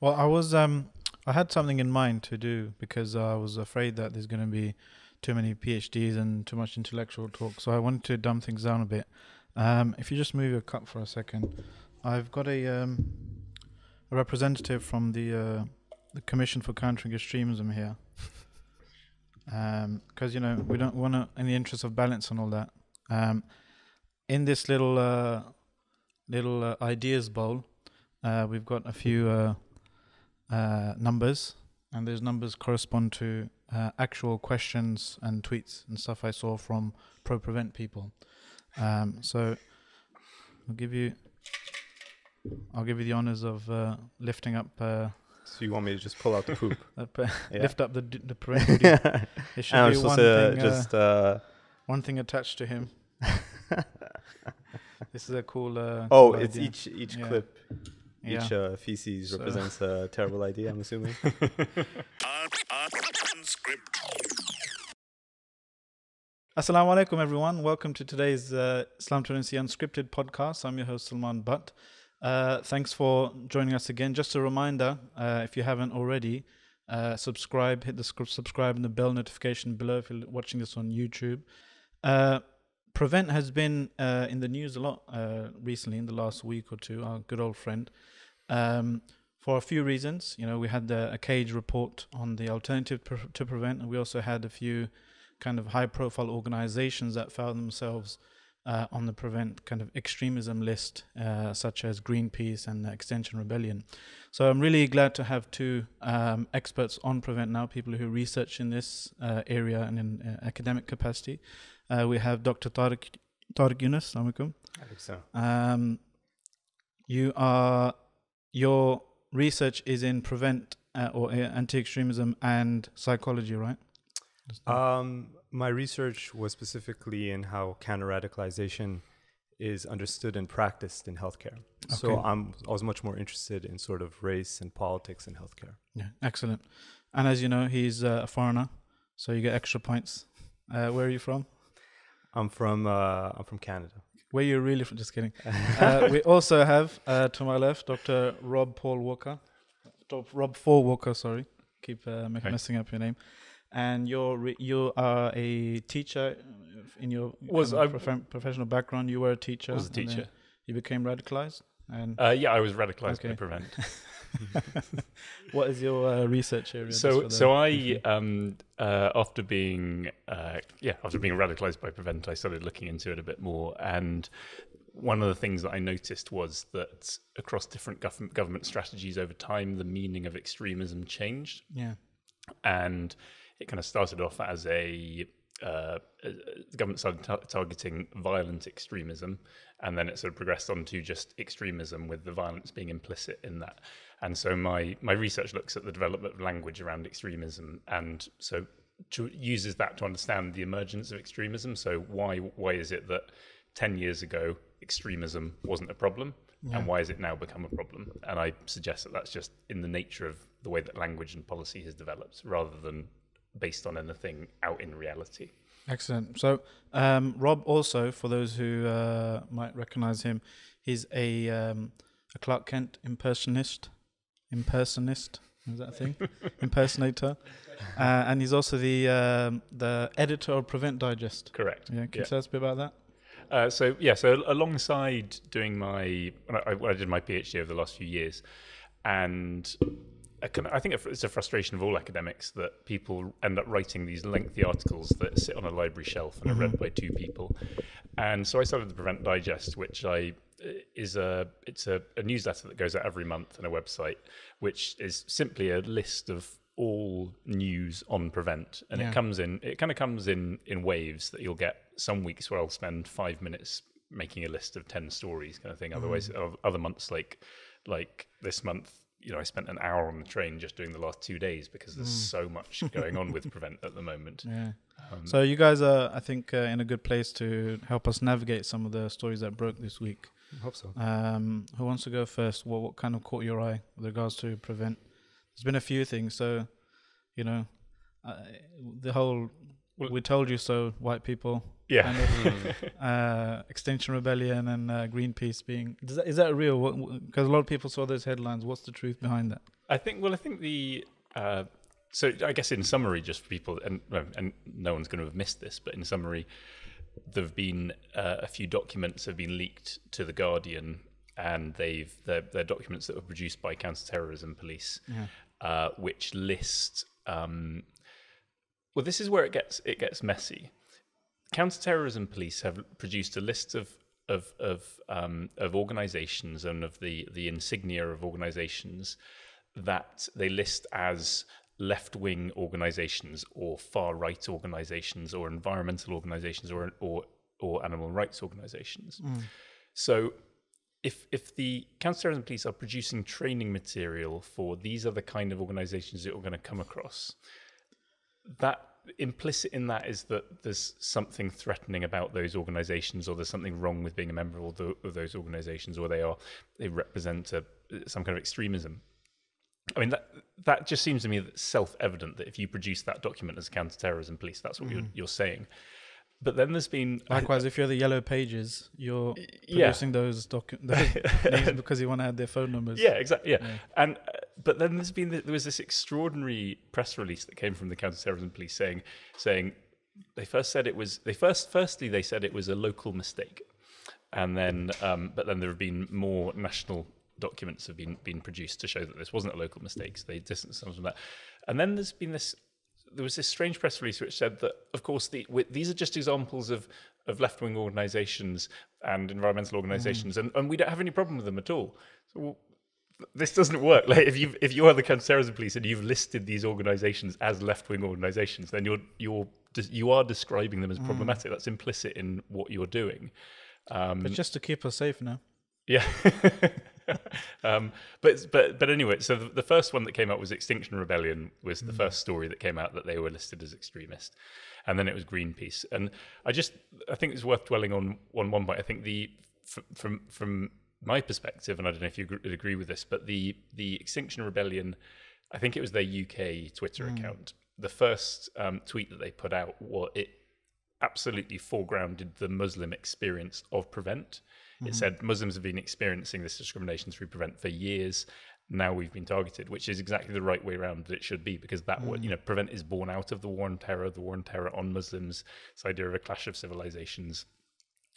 Well, I was um, I had something in mind to do because I was afraid that there's going to be too many PhDs and too much intellectual talk. So I wanted to dumb things down a bit. Um, if you just move your cup for a second, I've got a um, a representative from the uh, the Commission for Countering Extremism here. Because you know we don't want to, in the interest of balance and all that. Um, in this little uh, little uh, ideas bowl, uh, we've got a few uh, numbers, and those numbers correspond to uh, actual questions and tweets and stuff I saw from pro prevent people. Um, so I'll give you, I'll give you the honors of uh, lifting up, uh, So you want me to just pull out the poop? up, uh, Yeah. lift up the d- the and There should I'm be one thing, uh, just uh, one thing attached to him. this is a cool. Uh, oh, cool it's idea. each each Yeah. clip, Yeah. each uh, feces So- represents a terrible idea. I'm assuming. Assalamu alaikum, everyone. Welcome to today's uh, Islam Twenty Unscripted podcast. I'm your host, Salman Butt. Uh, thanks for joining us again. Just a reminder uh, if you haven't already, uh, subscribe, hit the sc- subscribe and the bell notification below if you're watching this on YouTube. Prevent has been uh, in the news a lot uh, recently, in the last week or two, our good old friend. Um, for a few reasons. You know, we had the, a cage report on the alternative pre- to prevent, and we also had a few kind of high profile organizations that found themselves uh, on the prevent kind of extremism list, uh, such as Greenpeace and Extinction Rebellion. So I'm really glad to have two um, experts on prevent now, people who research in this uh, area and in uh, academic capacity. Uh, we have Dr. Tarek, Tarek Younis. Assalamu alaikum. so. Um, you are your research is in prevent uh, or uh, anti-extremism and psychology, right? Um, my research was specifically in how counter radicalization is understood and practiced in healthcare. So Okay. I'm I was much more interested in sort of race and politics in healthcare. yeah, excellent. And as you know, he's uh, a foreigner, so you get extra points. Uh, where are you from? I'm from uh, I'm from Canada. Where you really from? Just kidding. uh, we also have uh, to my left Dr. Rob Paul Walker, Dr. Rob Paul Walker. Sorry, keep uh, messing up your name. And you're re- you are a teacher in your Was kind of I- profe- professional background. You were a teacher. was a teacher. You became radicalized. And Uh, yeah, I was radicalized Okay. by Prevent. what is your uh, research area? So, the- so I, um, uh, after being, uh, yeah, after being radicalized by Prevent, I started looking into it a bit more. And one of the things that I noticed was that across different gov- government strategies over time, the meaning of extremism changed. yeah, and it kind of started off as a uh, uh, the government started tar- targeting violent extremism, and then it sort of progressed on to just extremism, with the violence being implicit in that. And so my my research looks at the development of language around extremism, and so to, uses that to understand the emergence of extremism. So why why is it that ten years ago extremism wasn't a problem, and why has it now become a problem? And I suggest that that's just in the nature of the way that language and policy has developed, rather than based on anything out in reality. excellent. So um, Rob also, for those who uh, might recognize him, he's a um, a Clark Kent impersonist. Impersonist is that a thing? Impersonator, uh, and he's also the um, the editor of Prevent Digest. Correct. Yeah, can you tell us a bit about that? Uh, so yeah, so alongside doing my, I, I did my PhD over the last few years, and I, think it's a frustration of all academics that people end up writing these lengthy articles that sit on a library shelf and are read mm-hmm. by two people. And so I started the Prevent Digest, which I is a it's a, a newsletter that goes out every month and a website, which is simply a list of all news on prevent and Yeah. it comes in it kind of comes in in waves that you'll get some weeks where i'll spend five minutes making a list of 10 stories kind of thing otherwise mm. other months like like this month you know i spent an hour on the train just doing the last two days because there's so much going on with prevent at the moment Yeah. Um, So you guys are, I think, uh, in a good place to help us navigate some of the stories that broke this week. I hope so. Um, who wants to go first? What, what kind of caught your eye with regards to prevent? There's been a few things. So, you know, uh, the whole "we told you so" white people, yeah kind of, uh, Extinction Rebellion, and uh, Greenpeace being is that, is that real? Because a lot of people saw those headlines. What's the truth behind that? I think. Well, I think the. Uh, so I guess in summary, just for people, and and no one's going to have missed this, but in summary, there have been uh, a few documents have been leaked to the Guardian, and they've they're, they're documents that were produced by counterterrorism police, Yeah. uh, which list. Um, well, this is where it gets it gets messy. Counterterrorism police have produced a list of of of um, of organisations and of the the insignia of organisations that they list as left wing organisations or far right organisations or environmental organisations or or or animal rights organisations. So if if the counterterrorism police are producing training material for these are the kind of organisations that we're going to come across, that implicit in that is that there's something threatening about those organisations, or there's something wrong with being a member of, the, of those organisations, or they are they represent a, some kind of extremism. I mean that that just seems to me self evident that if you produce that document as a counterterrorism police, that's what you're, you're saying. But then there's been Likewise, if you're the Yellow Pages, you're producing those docu- those names because you want to add their phone numbers. Yeah, exactly. Yeah, and uh, but then there's been there was this extraordinary press release that came from the counterterrorism police saying saying they first said it was they first firstly they said it was a local mistake, and then um, but then there have been more national documents have been been produced to show that this wasn't a local mistake. So they distanced themselves from that, and then there's been this there was this strange press release which said that, of course, the, wi- these are just examples of, of left wing organisations and environmental organisations, and, and we don't have any problem with them at all. So, well, this doesn't work. Like if you if you are the counterterrorism police and you've listed these organisations as left wing organisations, then you're you're you are describing them as problematic. That's implicit in what you're doing. Um, But just to keep us safe now. yeah. um, but but but anyway, so the, the first one that came out was Extinction Rebellion was the first story that came out that they were listed as extremist, and then it was Greenpeace. And I just I think it's worth dwelling on on one point. I think the f- from from my perspective, and I don't know if you would agree with this, but the the Extinction Rebellion, I think it was their UK Twitter hmm. account. The first um, tweet that they put out, what it absolutely foregrounded the Muslim experience of Prevent. It hmm. said Muslims have been experiencing this discrimination through Prevent for years. Now we've been targeted, which is exactly the right way around that it should be, because that wa- hmm. you know Prevent is born out of the war on terror, the war on terror on Muslims, this idea of a clash of civilizations.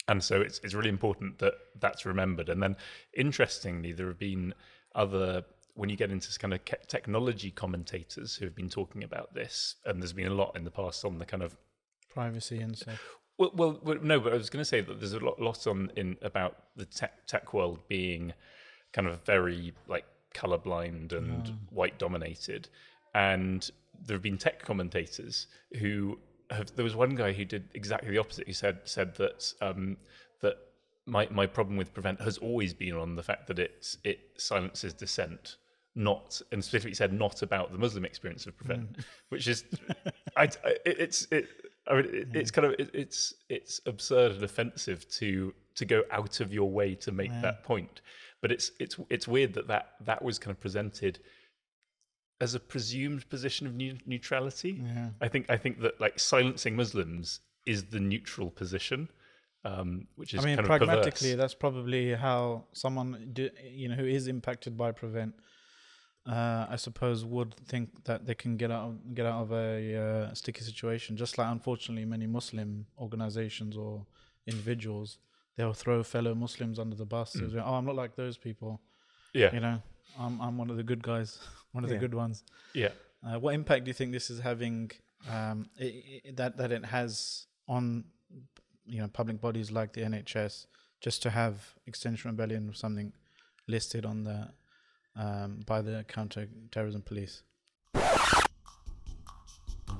And so it's it's really important that that's remembered. And then, interestingly, there have been other when you get into this kind of technology commentators who have been talking about this, and there's been a lot in the past on the kind of Privacy and stuff. well, well, well, no, but I was going to say that there's a lot, lot on in about the tech tech world being kind of very like colorblind and white dominated, and there have been tech commentators who have. There was one guy who did exactly the opposite. He said said that um, that my my problem with prevent has always been on the fact that it it silences dissent. Not and specifically said not about the Muslim experience of prevent, which is, I, I- it's it, I mean, it, it's kind of it, it's it's absurd and offensive to to go out of your way to make that point. But it's it's it's weird that that that was kind of presented as a presumed position of neu- neutrality. Yeah. I think I think that like silencing Muslims is the neutral position, um, which is I mean, kind pragmatically, of that's probably how someone, do, you know, who is impacted by prevent, uh, I suppose, would think that they can get out of, get out of a uh, sticky situation. Just like, unfortunately, many Muslim organizations or individuals, they'll throw fellow Muslims under the bus. They'll Oh, I'm not like those people. Yeah, You know, I'm I'm one of the good guys, one of the good ones. yeah. Uh, what impact do you think this is having um, i i that that it has on you know public bodies like the NHS just to have Extinction Rebellion or something listed on the um, by the counter terrorism police?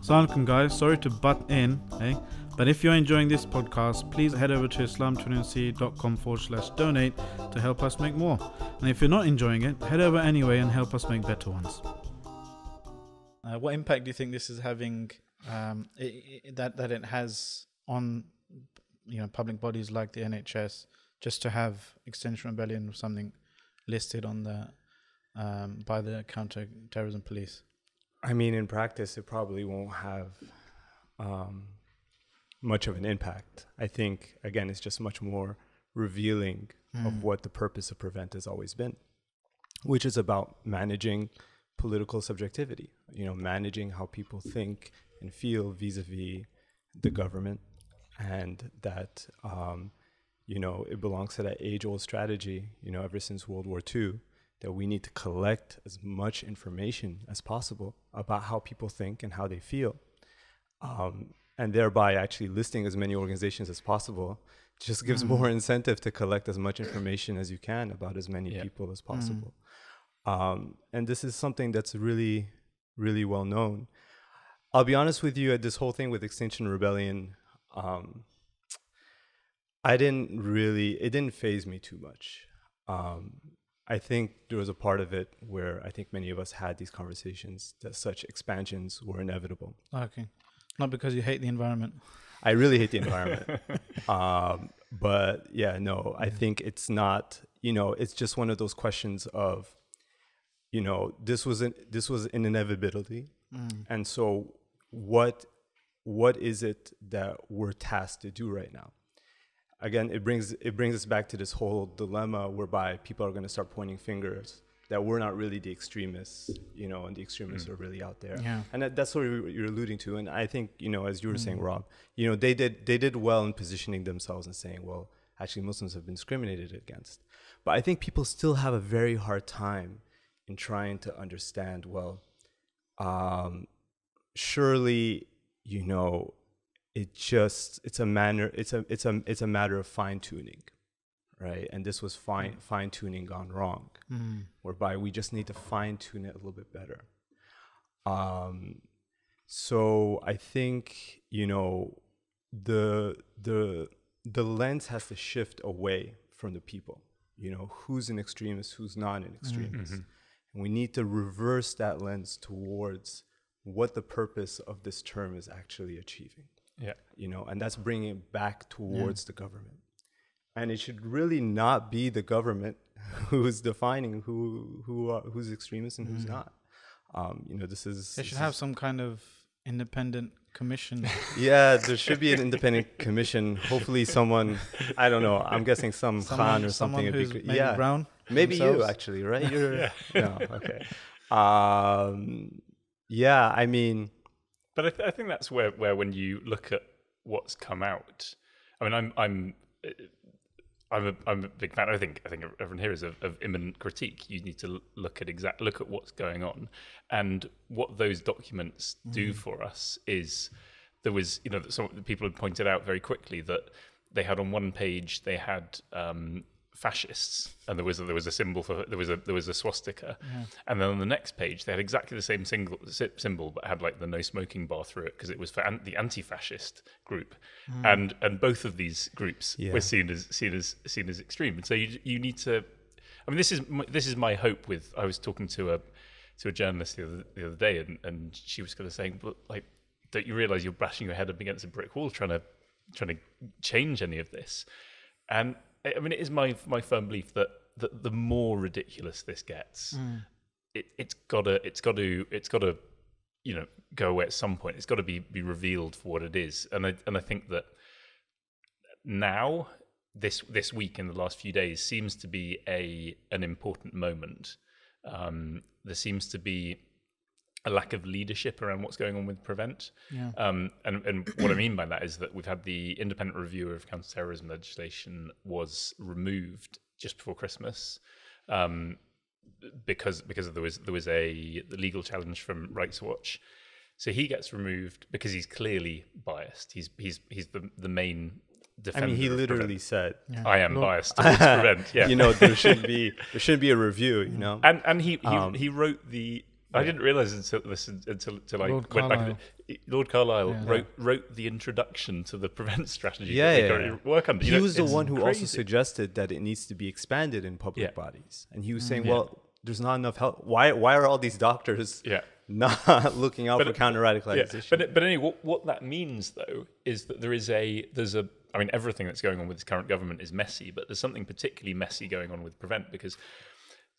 Assalamualaikum guys, sorry to butt in, eh? But if you're enjoying this podcast, please head over to islam21c.com forward slash donate to help us make more. And if you're not enjoying it, head over anyway and help us make better ones. Uh, what impact do you think this is having um, i i that that it has on you know public bodies like the NHS just to have Extinction Rebellion or something listed on the um, by the counter terrorism police? I mean, in practice, it probably won't have um, much of an impact. I think, again, it's just much more revealing Hmm. of what the purpose of Prevent has always been, which is about managing political subjectivity. You know, managing how people think and feel vis-a-vis the government, and that um, you know it belongs to that age-old strategy. You know, ever since World War II, that we need to collect as much information as possible about how people think and how they feel, um, and thereby actually listing as many organizations as possible just gives more incentive to collect as much information as you can about as many Yeah. people as possible. Um, and this is something that's really, really well known. I'll be honest with you, at this whole thing with Extinction Rebellion, um, I didn't really, it didn't phase me too much. Um, I think there was a part of it where I think many of us had these conversations that such expansions were inevitable. Okay. Not because you hate the environment. I really hate the environment. um, but yeah, no, I think it's not, you know, it's just one of those questions of, you know, this was an this was an inevitability. And so what what is it that we're tasked to do right now? Again, it brings it brings us back to this whole dilemma whereby people are going to start pointing fingers that we're not really the extremists, you know, and the extremists are really out there. Yeah. and that, that's what you- you're alluding to. And i think you know as you were saying rob you know they did they did well in positioning themselves and saying well actually muslims have been discriminated against. But i think people still have a very hard time in trying to understand well um, surely you know it just it's a manner it's a it's a it's a matter of fine tuning right and this was fine fine tuning gone wrong whereby we just need to fine tune it a little bit better um, so I think you know the the the lens has to shift away from the people. You know who's an extremist, who's not an extremist, and we need to reverse that lens towards what the purpose of this term is actually achieving. Yeah. You know, and that's bringing it back towards the government. And it should really not be the government who's defining who who are, who's extremist and who's not. Um, you know, this is They this should is- have some kind of independent commission. yeah, there should be an independent commission. Hopefully, someone I don't know. I'm guessing some Khan or something. someone would be great. maybe yeah, brown. maybe you actually, right? You're no, okay. Um, yeah, I mean, But I, th- I think that's where, where when you look at what's come out, I mean, I'm I'm uh, I'm a I'm a big fan. I think I think everyone here is of, of imminent critique. You need to look at exact look at what's going on, and what those documents do for us is there was you know some people had pointed out very quickly that they had on one page they had um, fascists and there was a, there was a symbol for there was a there was a swastika. And then on the next page they had exactly the same single, symbol but had like the no smoking bar through it because it was for an, the anti-fascist group. Hmm. And and both of these groups Yeah. were seen as seen as seen as extreme. And so you you need to I mean this is my, this is my hope with I was talking to a to a journalist the other, the other day and, and she was kind of saying but like don't you realize you're bashing your head up against a brick wall trying to trying to change any of this? And I mean, it is my my firm belief that that the more ridiculous this gets, it, it's gotta it's got to it's got to you know go away at some point. It's got to be be revealed for what it is, and I and I think that now this this week in the last few days seems to be a an important moment. Um, there seems to be a lack of leadership around what's going on with prevent. Yeah. Um, and, and what I mean by that is that we've had the independent review of counterterrorism legislation was removed just before Christmas um, because because there was there was a legal challenge from Rights Watch. So he gets removed because he's clearly biased. He's he's he's the the main I defender. mean, he literally Prevent. said, I am biased towards prevent. Yeah, you know, there shouldn't be there shouldn't be a review. You know, and and he he, Um, he wrote the. I didn't realize until this until, until I Lord went back. Carlile. Lord Carlile Yeah. wrote wrote the introduction to the prevent strategy. Yeah, that we yeah, currently yeah. work under. You he know, was the it's one who also crazy. suggested that it needs to be expanded in public Yeah. bodies, and he was mm, saying, Yeah. "Well, there's not enough help. Why? Why are all these doctors Yeah. not looking out But for it- counter Yeah, radicalization?" but but anyway, what, what that means though is that there is a there's a I mean everything that's going on with this current government is messy, but there's something particularly messy going on with prevent because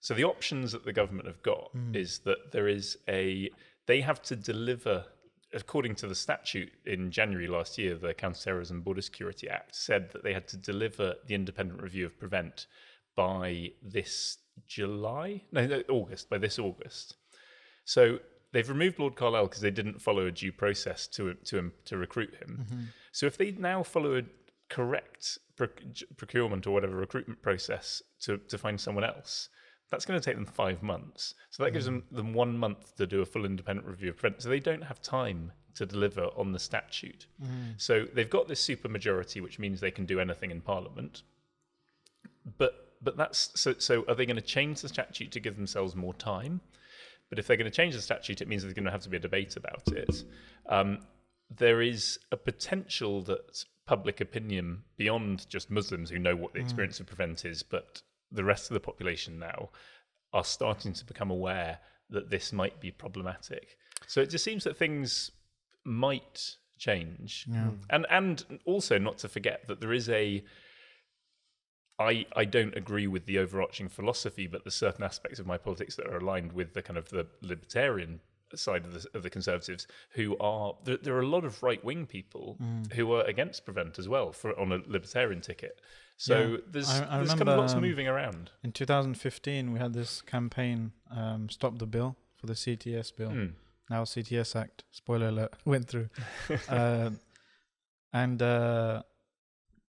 so the options that the government have got hmm. is that there is a they have to deliver according to the statute in January last year, the Counterterrorism Border Security Act said that they had to deliver the independent review of prevent by this July, no, no August, by this August. So they've removed Lord Carlile because they didn't follow a due process to to um, to recruit him. Mm-hmm. So if they now follow a correct proc- procurement or whatever recruitment process to to find someone else, that's going to take them five months. So that gives hmm. them, them one month to do a full independent review of prevent. So they don't have time to deliver on the statute. Hmm. So they've got this super majority, which means they can do anything in Parliament. But but that's so. So are they going to change the statute to give themselves more time? But if they're going to change the statute, it means there's going to have to be a debate about it. Um, there is a potential that public opinion beyond just Muslims who know what the hmm. experience of prevent is, but the rest of the population now are starting to become aware that this might be problematic. So it just seems that things might change, hmm. and and also not to forget that there is a. I, I don't agree with the overarching philosophy, but there's certain aspects of my politics that are aligned with the kind of the libertarian side of the, of the conservatives who are there, there are a lot of right wing people hmm. who are against prevent as well for on a libertarian ticket. So Yeah. there's I- I there's kind of lots um, moving around. In 2015, we had this campaign, um, Stop the Bill, for the CTS bill. Mm. Now CTS Act, spoiler alert, went through. uh, and uh,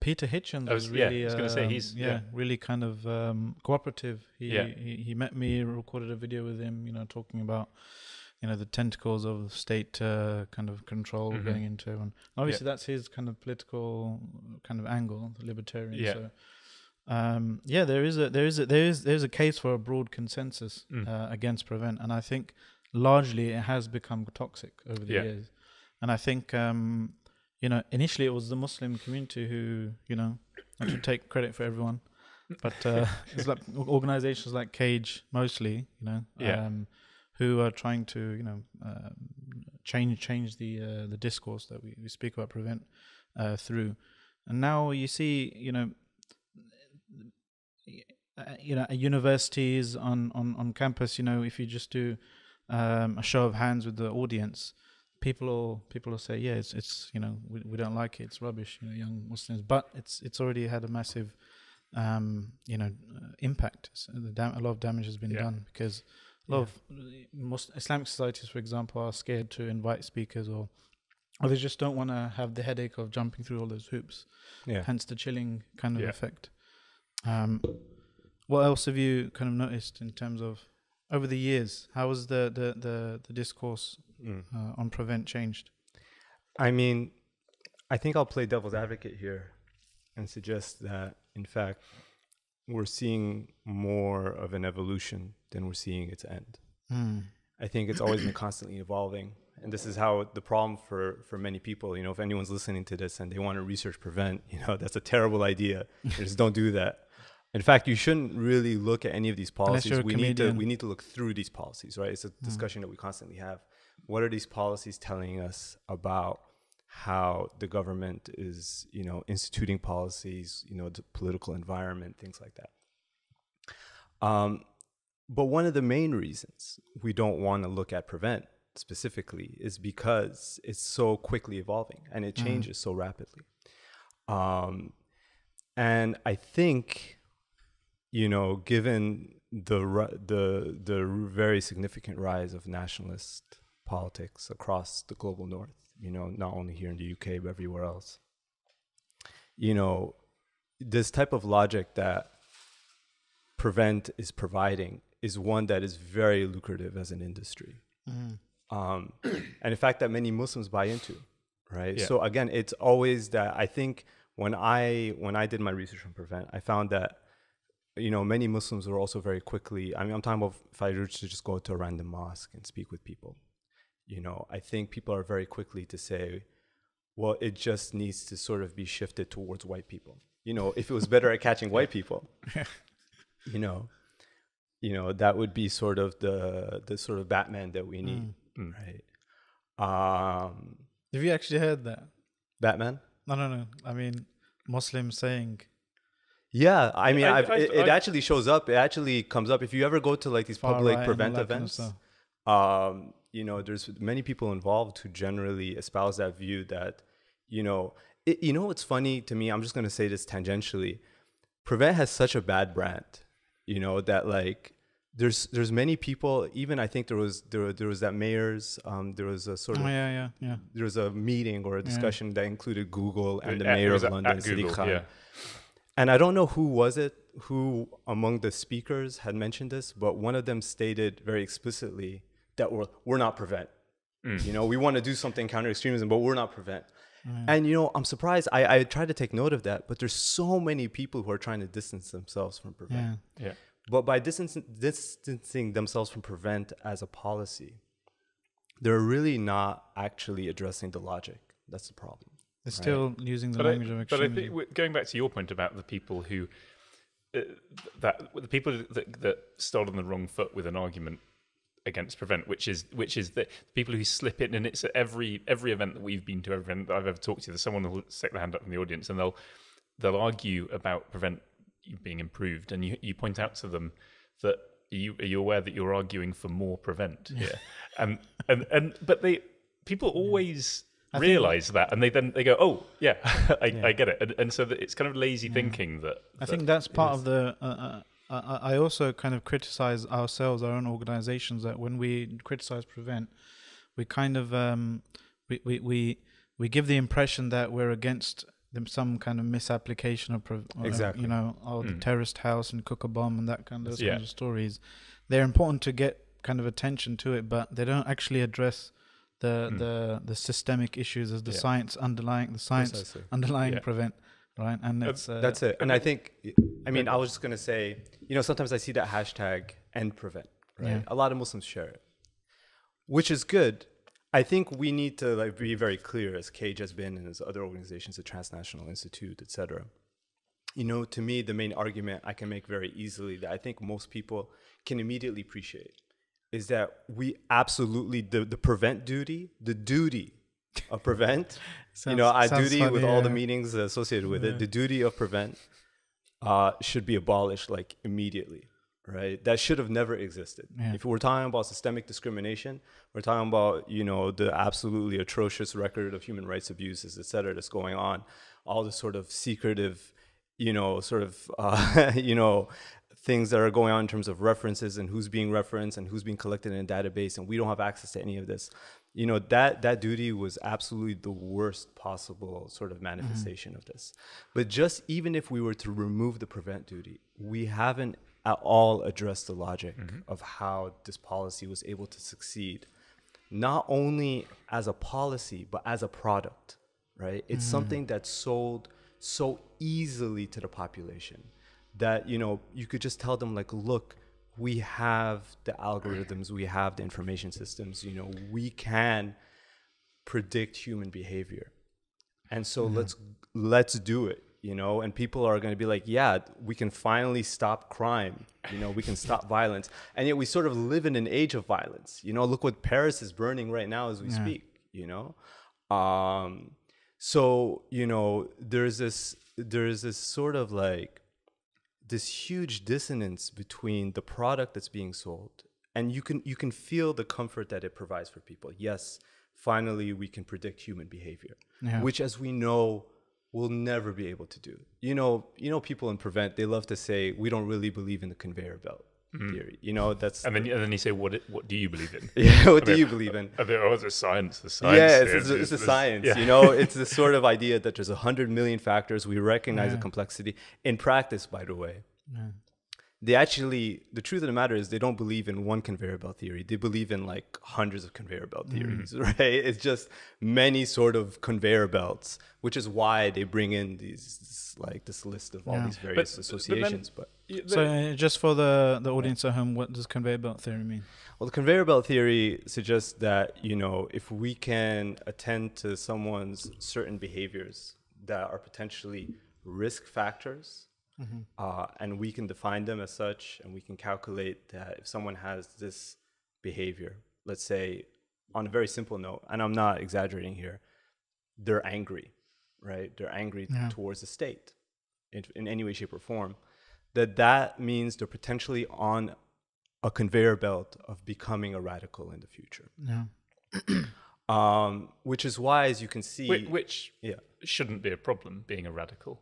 Peter Hitchens I was, was- yeah, really, I was gonna say um, he's- yeah, yeah. really kind of um, cooperative. He, Yeah. he he met me, recorded a video with him, you know, talking about you know the tentacles of state uh, kind of control Mhm. going into, and obviously that's his kind of political kind of angle, the libertarian. Yeah. So, um, yeah, there is a there is a there is there's a case for a broad consensus Mm. uh, against prevent, and I think largely it has become toxic over the Yeah. years. And I think um, you know initially it was the Muslim community who you know not to take credit for everyone, but uh, it's like organizations like Cage mostly, you know, Yeah. um, who are trying to you know um, change change the uh, the discourse that we, we speak about prevent uh, through. And now you see, you know, uh, you know, at universities on, on, on campus, you know, if you just do um, a show of hands with the audience, people will people will say, yeah, it's it's you know, we, we don't like it, it's rubbish, you know, young Muslims, but it's it's already had a massive, um, you know, uh, impact. So the dam- a lot of damage has been Yeah. done because a lot Yeah. of most Islamic societies, for example, are scared to invite speakers or. Or they just don't want to have the headache of jumping through all those hoops Yeah. hence the chilling kind of Yeah. effect. Um, what else have you kind of noticed in terms of over the years? How has the the the, the discourse Mm. uh, on prevent changed? I mean, I think I'll play devil's advocate here and suggest that, in fact, we're seeing more of an evolution than we're seeing its end. I think it's always been constantly evolving. And this is how the problem for, for many people, you know, if anyone's listening to this and they want to research prevent, you know, that's a terrible idea. just don't do that. In fact, you shouldn't really look at any of these policies. We need to we need to look through these policies, right? It's a discussion that we constantly have. What are these policies telling us about how the government is, you know, instituting policies, you know, the political environment, things like that. Um, but one of the main reasons we don't want to look at prevent specifically is because it's so quickly evolving and it changes so rapidly. Um, and I think, you know, given the the the very significant rise of nationalist politics across the global north, you know, not only here in the UK but everywhere else, you know, this type of logic that prevent is providing is one that is very lucrative as an industry. Um, and in fact that many muslims buy into right? Yeah. so again it's always that i think when i when i did my research on prevent i found that you know many muslims were also very quickly i mean i'm talking about if i were to just go to a random mosque and speak with people you know i think people are very quickly to say well it just needs to sort of be shifted towards white people. You know if it was better at catching white people you know you know that would be sort of the the sort of batman that we need Mm. right um Have you actually heard that? batman No, no, no. I mean, Muslims saying, yeah i mean I- I've, I've- it, it I've- actually shows up it actually comes up if you ever go to like these public right prevent all that kind of events um, you know, there's many people involved who generally espouse that view that, you know, it, you know what's funny to me? I'm just gonna say this tangentially. Prevent has such a bad brand, you know, that like there's there's many people. Even I think there was there there was that mayor's um, there was a sort Oh of yeah, yeah, yeah. there was a meeting or a discussion that included Google and the At- mayor of at- London, at Sadiq Khan. yeah. And I don't know who was it who among the speakers had mentioned this, but one of them stated very explicitly that we're we're not prevent. You know, we want to do something counter extremism, but we're not prevent. And you know, I'm surprised. I, I tried to take note of that, but there's so many people who are trying to distance themselves from prevent. Yeah. Yeah. But by distancing, distancing themselves from prevent as a policy, they're really not actually addressing the logic. That's the problem. They're still using the But I, language of but I think going back to your point about the people who uh, that the people that, that start on the wrong foot with an argument against prevent, which is which is the people who slip in, and it's at every every event that we've been to, every event that I've ever talked to. There's someone who'll stick their hand up in the audience, and they'll they'll argue about prevent being improved, and you you point out to them that are you are you aware that you're arguing for more prevent here, and and and but they people always realize that and they then they go oh yeah I, I get it. And, and so that it's kind of lazy thinking that, I think that's part of the. Uh, uh, I I also kind of criticize ourselves, our own organizations, that when we criticize prevent, we kind of um, we, we we we give the impression that we're against them some kind of misapplication of uh, Exactly. you know oh the Mm. terrorist house and cook a bomb and that kind of Yeah. kinds of stories. They're important to get kind of attention to it, but they don't actually address the Mm. the the systemic issues as the Yeah. science underlying the science Precisely. underlying Yeah. prevent right and it's uh, That's it. And I think, I mean, I was just gonna say, you know, sometimes I see that hashtag end prevent, right? Yeah. A lot of Muslims share it, which is good. I think we need to like be very clear, as Cage has been and as other organizations, the Transnational Institute, etc. You know, to me, the main argument I can make very easily that I think most people can immediately appreciate is that we absolutely the the prevent duty, the duty of prevent. sounds, you know, our duty funny, with all the meanings associated with it, the duty of prevent uh, should be abolished like immediately, right? That should have never existed. Yeah. If we're talking about systemic discrimination, we're talking about you know the absolutely atrocious record of human rights abuses, et cetera, that's going on, all the sort of secretive, you know, sort of uh, you know things that are going on in terms of references and who's being referenced and who's being collected in a database, and we don't have access to any of this. You know that that duty was absolutely the worst possible sort of mm-hmm. manifestation of this. But just even if we were to remove the prevent duty, we haven't at all addressed the logic mm-hmm. of how this policy was able to succeed, not only as a policy but as a product. Right? It's mm-hmm. something that's sold so easily to the population that you know you could just tell them like look we have the algorithms we have the information systems you know we can predict human behavior. And so let's let's do it you know? And people are going to be like yeah we can finally stop crime you know we can stop violence. And yet we sort of live in an age of violence you know? Look what paris is burning right now as we Yeah. speak you know? Um so you know there's this there's this sort of like this huge dissonance between the product that's being sold and you can you can feel the comfort that it provides for people. Yes finally we can predict human behavior Yeah. which as we know we'll never be able to do. You know you know people in prevent they love to say we don't really believe in the conveyor belt Mm. theory you know that's and then and then you say what what do you believe in yeah what I do mean, you believe in I think, oh, it's a science. The science. yeah, it's, it's, a, it's a science. yeah. You know, it's the sort of idea that there's a hundred million factors. We recognize the complexity. In practice, by the way, Yeah. they actually the truth of the matter is they don't believe in one conveyor belt theory. They believe in like hundreds of conveyor belt mm. theories, right? It's just many sort of conveyor belts, which is why they bring in these this, like this list of all Yeah. these various but then- associations. But, Yeah, So uh, just for the the audience at home, what does conveyor belt theory mean? well, the conveyor belt theory suggests that you know if we can attend to someone's certain behaviors that are potentially risk factors uh, and we can define them as such and we can calculate that if someone has this behavior let's say on a very simple note and i'm not exaggerating here they're angry right they're angry Yeah. towards the state in, in any way shape or form that that means they're potentially on a conveyor belt of becoming a radical in the future Yeah. um, which is why as you can see Whi- which yeah shouldn't be a problem being a radical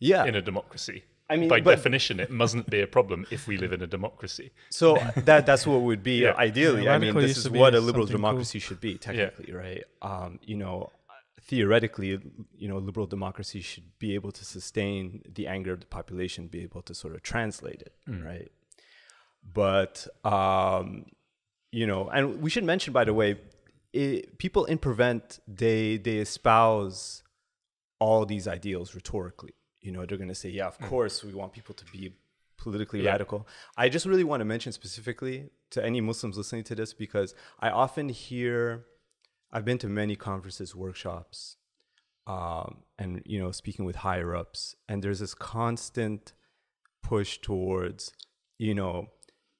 yeah in a democracy. I mean, by but- definition, it mustn't be a problem if we live in a democracy. So that that's what would be Yeah. ideally. Yeah, I mean, this is what a liberal something cool. democracy should be, technically, right? Um, you know, theoretically, you know, liberal democracy should be able to sustain the anger of the population, be able to sort of translate it, right? But um, you know, and we should mention, by the way, it, people in prevent they they espouse all these ideals rhetorically. You know, they're going to say, yeah, of course, we want people to be politically Yeah. radical. I just really want to mention specifically to any Muslims listening to this because I often hear, I've been to many conferences, workshops, um, and you know, speaking with higher ups, and there's this constant push towards, you know,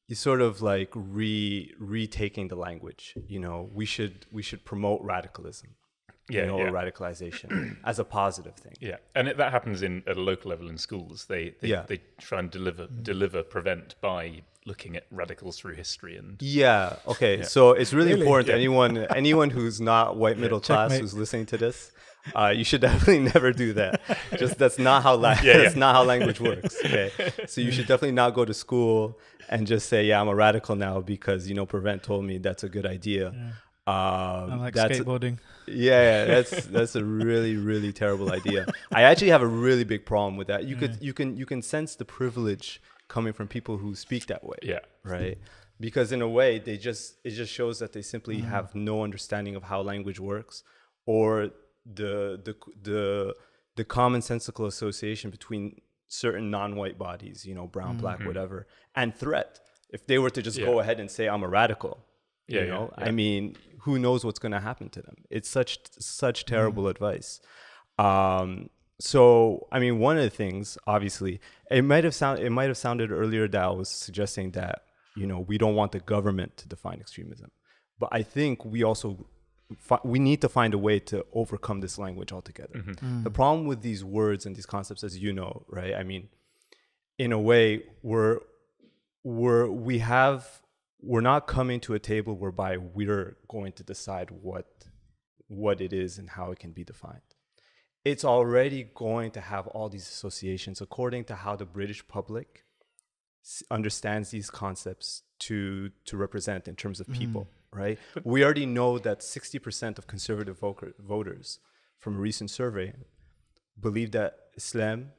you sort of like re retaking the language. You know, we should we should promote radicalism, Yeah, you know, yeah. or radicalization as a positive thing. Yeah, and it, that happens in at a local level in schools. They they, Yeah. they try and deliver deliver prevent by looking at radicals through history and Yeah. Okay. So it's really, Really? important. Yeah. Anyone, anyone who's not white middle class Checkmate. who's listening to this, uh, you should definitely never do that. Just that's not how la- Yeah, that's not how language works. Okay. So you should definitely not go to school and just say, "Yeah, I'm a radical now because you know Prevent told me that's a good idea." Um, I like that's skateboarding. yeah, yeah, that's that's a really really terrible idea. I actually have a really big problem with that. You could you can you can sense the privilege coming from people who speak that way yeah, right because in a way they just it just shows that they simply Mm-hmm. have no understanding of how language works or the the the the commonsensical association between certain non-white bodies you know brown black whatever and threat if they were to just go Mm-hmm. Ahead and say i'm a radical Yeah, you know yeah. i mean who knows what's going to happen to them it's such such Mm-hmm. terrible advice um so i mean one of the things obviously it might have sound it might have sounded earlier that i was suggesting that you know we don't want the government to define extremism. But i think we also fi- we need to find a way to overcome this language altogether. Mm-hmm. the problem with these words and these concepts as you know right? I mean in a way we're we're we have we're not coming to a table whereby we're going to decide what what it is and how it can be defined it's already going to have all these associations. According to how the british public understands these concepts to to represent in terms of people right? We already know that 60% of conservative voters from a recent survey believe that islam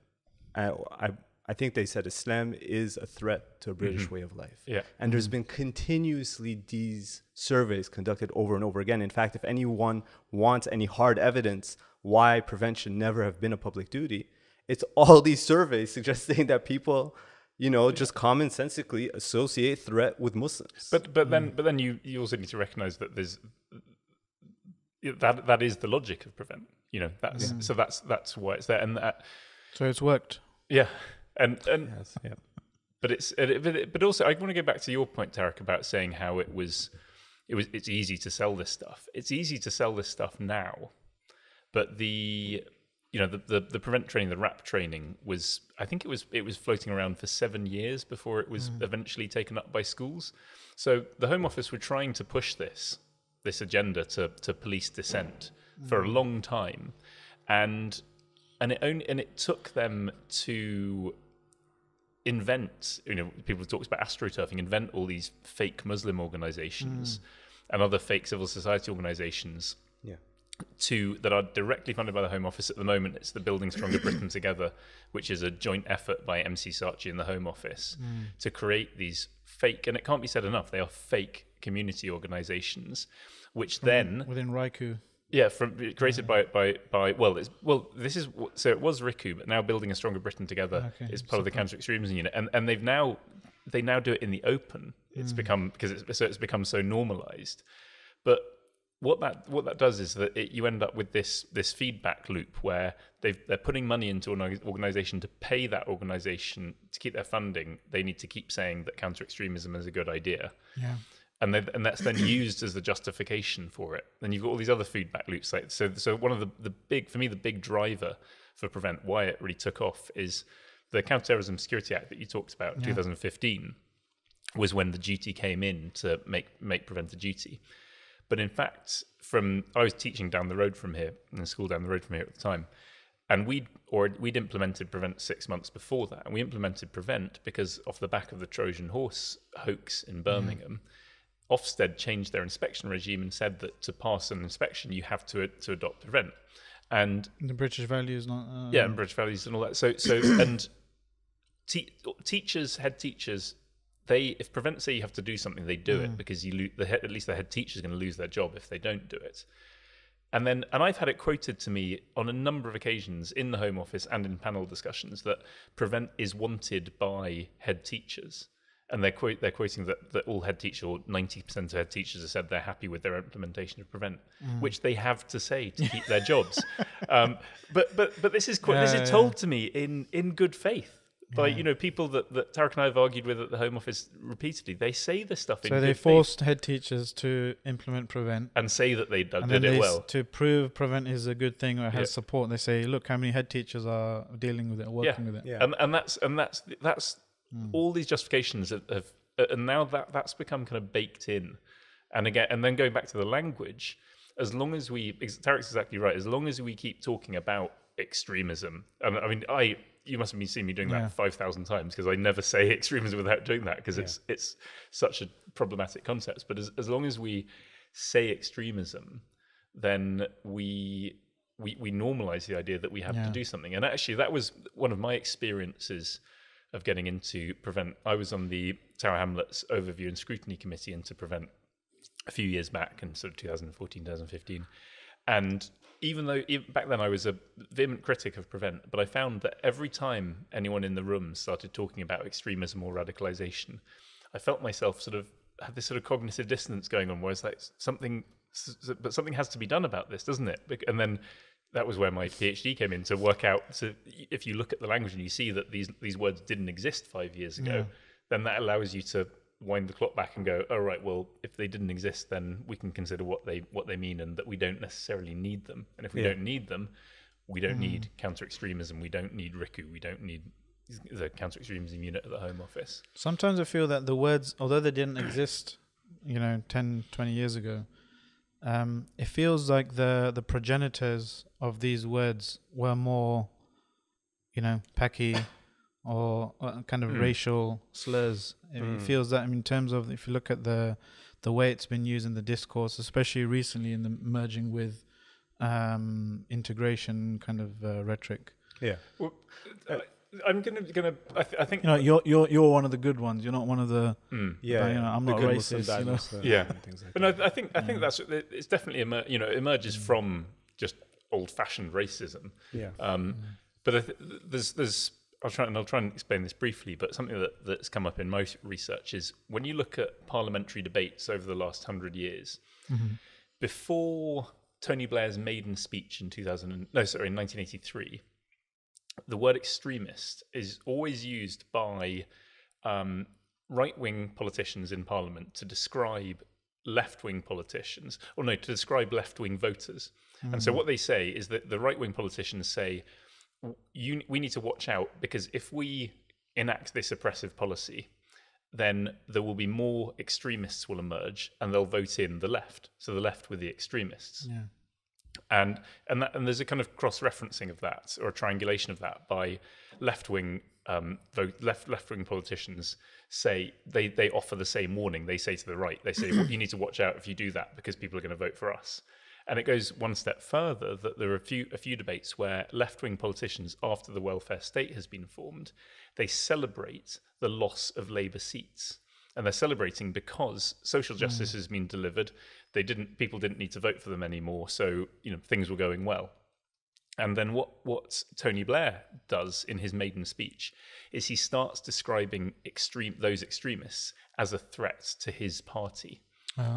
uh, I, I think they said islam is a threat to a british mm-hmm. way of life yeah. and there's mm-hmm. been continuously these surveys conducted over and over again. In fact, if anyone wants any hard evidence why prevention never have been a public duty, it's all these surveys suggesting that people, you know, just commonsensically associate threat with Muslims. But but then mm. but then you you also need to recognize that there's that that is the logic of prevent. You know that's so that's that's why it's there and that So it's worked. yeah and and yes, yeah. but it's but, also I want to go back to your point, Tarek, about saying how it was it was it's easy to sell this stuff. It's easy to sell this stuff now, but the you know the, the the prevent training, the WRAP training was I think it was it was floating around for seven years before it was mm. eventually taken up by schools. So the Home Office were trying to push this this agenda to to police dissent for a mm. long time, and and it only and it took them to invent, you know, people talk about astroturfing, invent all these fake Muslim organizations mm. and other fake civil society organizations Yeah. to that are directly funded by the Home Office at the moment. It's the Building Stronger Britain Together, which is a joint effort by MC Saatchi and the Home Office mm. to create these fake, and it can't be said enough, they are fake community organizations, which then Within RICU. Yeah, from uh, created by by by well, it's well. This is so it was RICU, but now building a stronger Britain together Okay, is part of the counter extremism unit, and and they've now they now do it in the open. It's mm. become because it's so it's become so normalized, but what that what that does is that it, you end up with this this feedback loop where they they're putting money into an organization to pay that organization to keep their funding. They need to keep saying that counter extremism is a good idea Yeah. And they, and that's then used as the justification for it. Then you've got all these other feedback loops. Like so, so one of the, the big for me the big driver for prevent why it really took off is the Counterterrorism Security Act that you talked about in 2015 was when the duty came in to make make prevent a duty. But in fact, from I was teaching down the road from here in a school down the road from here at the time, and we'd or we'd implemented prevent six months before that and we implemented prevent because off the back of the trojan horse hoax in mm-hmm. birmingham ofsted changed their inspection regime and said that to pass an inspection you have to to adopt prevent and The British values not. Uh, yeah and british values and all that so so and te- teachers head teachers they if prevent say you have to do something they do it because you lo- the head, at least the head teacher is going to lose their job if they don't do it and then, and I've had it quoted to me on a number of occasions in the Home Office and in panel discussions that prevent is wanted by head teachers. And they're, quote, they're quoting that, that all head teachers, or 90% of head teachers, have said they're happy with their implementation of prevent, which they have to say to keep their jobs. Um, but, but, but this is quite, this Yeah, is yeah. told to me in, in good faith by you know people that, that Tarek and I have argued with at the Home Office repeatedly. They say this stuff in So good they faith forced head teachers to implement prevent. and say that they did And then it they, s- well. to prove prevent is a good thing or has Yeah. support, they say, look how many head teachers are dealing with it, or working with it. Yeah. and and that's and that's that's Hmm. all these justifications have, have and now that that's become kind of baked in and again and then going back to the language as long as we Tarek's exactly right as long as we keep talking about extremism and i mean i you must have seen me doing Yeah. that 5000 times because i never say extremism without doing that because it's it's such a problematic concept but as, as long as we say extremism then we we, we normalize the idea that we have Yeah. to do something. And actually, that was one of my experiences of getting into Prevent. I was on the Tower Hamlets Overview and Scrutiny Committee into Prevent a few years back in sort of 2014, 2015. And even though even back then I was a vehement critic of Prevent, but I found that every time anyone in the room started talking about extremism or radicalization, I felt myself sort of had this sort of cognitive dissonance going on where it's like something, but something has to be done about this, doesn't it? And then that was where my PhD came in to work out. So if you look at the language and you see that these these words didn't exist five years ago, then that allows you to wind the clock back and go, oh right, well if they didn't exist, then we can consider what they what they mean and that we don't necessarily need them. And if we Yeah. don't need them, we don't mm-hmm. need counter extremism. We don't need RICU. We don't need the counter extremism unit at the Home Office. Sometimes I feel that the words, although they didn't exist, you know, 10, 20 years ago, um, it feels like the, the progenitors of these words were more, you know, Paki or uh, kind of Mm. racial slurs. It, it feels that, I mean, in terms of, if you look at the the way it's been used in the discourse, especially recently in the merging with um, integration kind of uh, rhetoric. Yeah. Well, I- I'm gonna gonna. I, th- I think You know, you're you're you're one of the good ones. You're not one of the. Mm. Yeah. But, you yeah. know, I'm The not good racist, bad you know. Muslim, Yeah. like But no, I think I think that's it's definitely emer- you know emerges from just old-fashioned racism. Yeah. Um, But I th- there's there's I'll try and I'll try and explain this briefly. But something that that's come up in most research is when you look at parliamentary debates over the last hundred years, before Tony Blair's maiden speech in 2000 no sorry in 1983, the word extremist is always used by um, right-wing politicians in Parliament to describe left-wing politicians, or no, to describe left-wing voters. And so what they say is that the right-wing politicians say, you, we need to watch out because if we enact this oppressive policy, then there will be more extremists will emerge and they'll vote in the left. So the left with the extremists Yeah. And and that, and there's a kind of cross referencing of that or a triangulation of that by left wing um, vote left left wing politicians say they they offer the same warning. They say to the right, they say well, you need to watch out if you do that because people are going to vote for us. And it goes one step further that there are a few a few debates where left wing politicians, after the welfare state has been formed, they celebrate the loss of Labour seats and they're celebrating because social hmm. justice has been delivered. They didn't people didn't need to vote for them anymore, so you know things were going well. And then what what Tony Blair does in his maiden speech is he starts describing extreme those extremists as a threat to his party.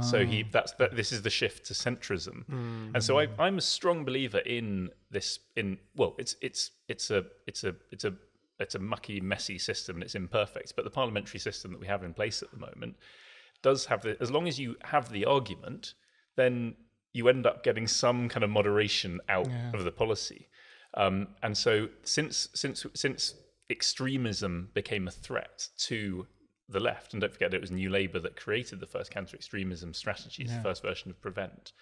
So he ah. that's that this is the shift to centrism. Hmm. And so I, I'm a strong believer in this in well it's it's it's a it's a it's a it's a mucky messy system and it's imperfect but the parliamentary system that we have in place at the moment does have the as long as you have the argument then you end up getting some kind of moderation out of the policy um, and so since since since extremism became a threat to the left, and don't forget it was New Labour that created the first counter extremism strategies, the first version of Prevent.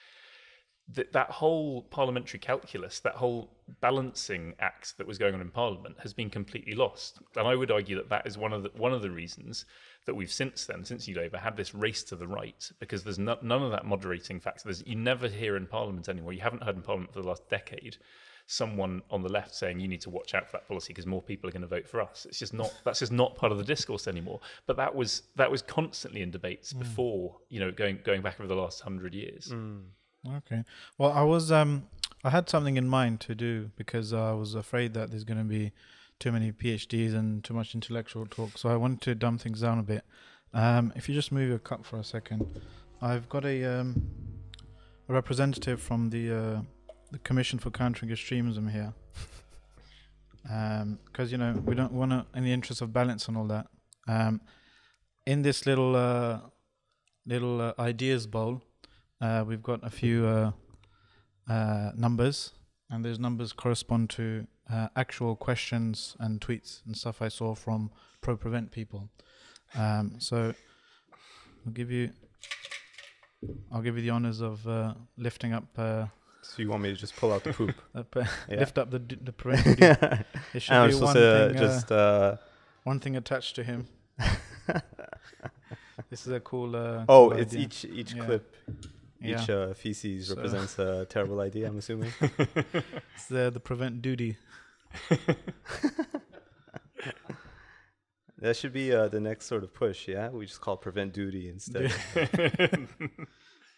That that whole parliamentary calculus, that whole balancing act that was going on in Parliament, has been completely lost. And I would argue that that is one of the one of the reasons that we've since then, since New Labour, had this race to the right because there's no, none of that moderating factor. There's, you never hear in Parliament anymore. You haven't heard in Parliament for the last decade someone on the left saying you need to watch out for that policy because more people are going to vote for us. It's just not that's just not part of the discourse anymore. But that was that was constantly in debates Hmm. before you know going going back over the last hundred years. Okay. Well, I was um I had something in mind to do because I was afraid that there's going to be too many PhDs and too much intellectual talk. So I wanted to dumb things down a bit. Um, if you just move your cup for a second, I've got a um a representative from the uh, the Commission for Countering Extremism here. Um, because you know we don't want to, in the interest of balance and all that. Um, in this little uh, little uh, ideas bowl, uh, we've got a few uh, uh, numbers, and those numbers correspond to uh, actual questions and tweets and stuff I saw from pro prevent people. Um, so I'll give you, I'll give you the honors of uh, lifting up, uh, So you want me to just pull out the poop? up, Yeah. lift up the d- the prevent. and There should I'm be one thing, just uh, one thing attached to him. this is a cool. Uh, oh, cool it's idea. each each Yeah. clip, Yeah. each uh, feces So- represents a terrible idea. I'm assuming. It's the the prevent duty. That should be uh, the next sort of push. Yeah, we just call it prevent duty instead.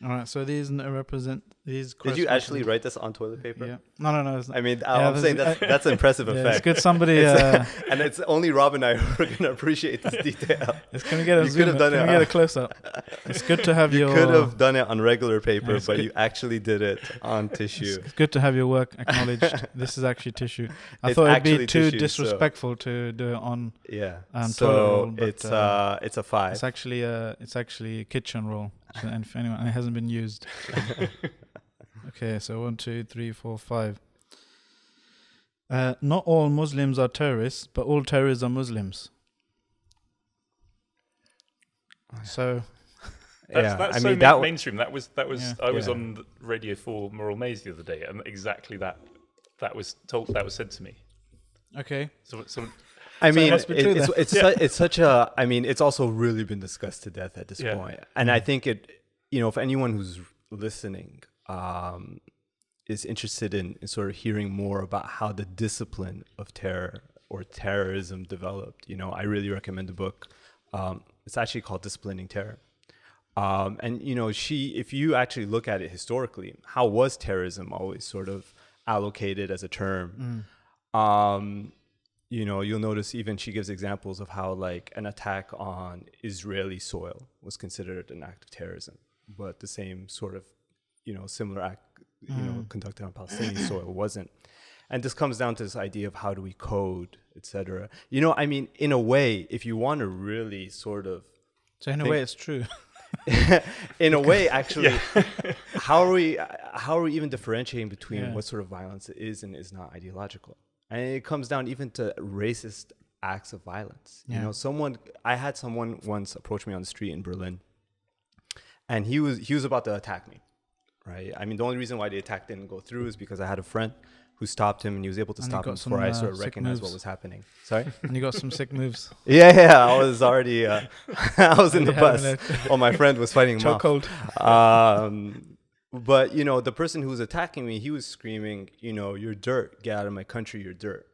All right, so these n- represent these. Did you actually write this on toilet paper? Yeah. No, no, no. It's not. I mean, Yeah, I'm saying that's that's an impressive yeah, it's effect. good. Somebody. It's- Uh, and it's only Rob and I who are gonna appreciate this detail. it's gonna get a You zoom? could have done it, we get a close up? It's good to have You your. could have done it on regular paper, it's but good- you actually did it on tissue. it's good to have your work acknowledged. this is actually tissue. I It's thought it'd be too tissue, so- disrespectful to do it on. Yeah. Um, toilet so roll, but, it's uh, uh, it's a five. It's actually a. It's actually a kitchen roll. So, and if anyone, and it hasn't been used. okay, so one, two, three, four, five. Uh, not all Muslims are terrorists, but all terrorists are Muslims. So That's, yeah, that's I so mean that. w- mainstream. That was that was. Yeah. I was Yeah. on Radio Four Moral Maze the other day, and exactly that that was told. That was said to me. okay, So, so I So it mean, must it- it's it's, Yeah. su- it's such a. I mean, it's also really been discussed to death at this Yeah. point. and I think it. You know, if anyone who's listening, um, is interested in, in sort of hearing more about how the discipline of terror or terrorism developed. You know, I really recommend the book. Um, it's actually called Disciplining Terror. Um, and you know, she, if you actually look at it historically, how was terrorism always sort of allocated as a term? Um, you know, you'll notice even she gives examples of how like an attack on Israeli soil was considered an act of terrorism, but the same sort of, you know, similar act, you know, mm. conducted on Palestinian soil wasn't. And this comes down to this idea of how do we code, etc. You know, I mean, in a way, if you want to really sort of so in a way, it's true. in a way actually how are we how are we even differentiating between Yeah. what sort of violence is and is not ideological and it comes down even to racist acts of violence. You know someone i had someone once approach me on the street in berlin and he was he was about to attack me right? I mean the only reason why the attack didn't go through is because i had a friend who stopped him and he was able to And stop him before i uh, sort of sick recognized what was happening. Sorry? And you got some sick moves. yeah yeah i was already uh, i was in the bus. while my friend was fighting him off. Um, but you know, the person who was attacking me, he was screaming, you know, "You're dirt! Get out of my country! You're dirt!"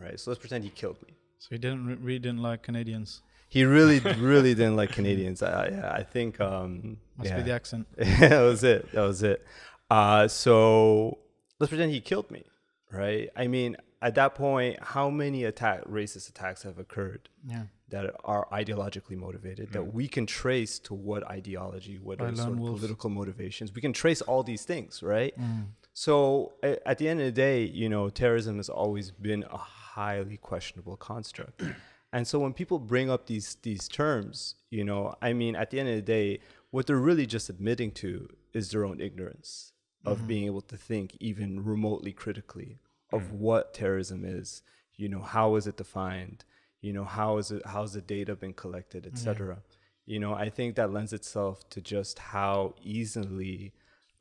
Right? So let's pretend he killed me. So he didn't really didn't like Canadians. He really, really didn't like Canadians. I, I, I think. Um, Must yeah. be the accent. that was it. That was it. Uh, so let's pretend he killed me, right? I mean, at that point, how many attack, racist attacks have occurred Yeah. That are ideologically motivated that hmm. we can trace to what ideology, what are sort of wolves. political motivations? We can trace all these things, right? Mm. So at the end of the day, you know, terrorism has always been a highly questionable construct. and so when people bring up these these terms, you know, I mean, at the end of the day, what they're really just admitting to is their own ignorance of mm-hmm. being able to think even remotely critically of hmm. what terrorism is. You know, how is it defined? You know, how is it how's the data been collected, etc. You know, I think that lends itself to just how easily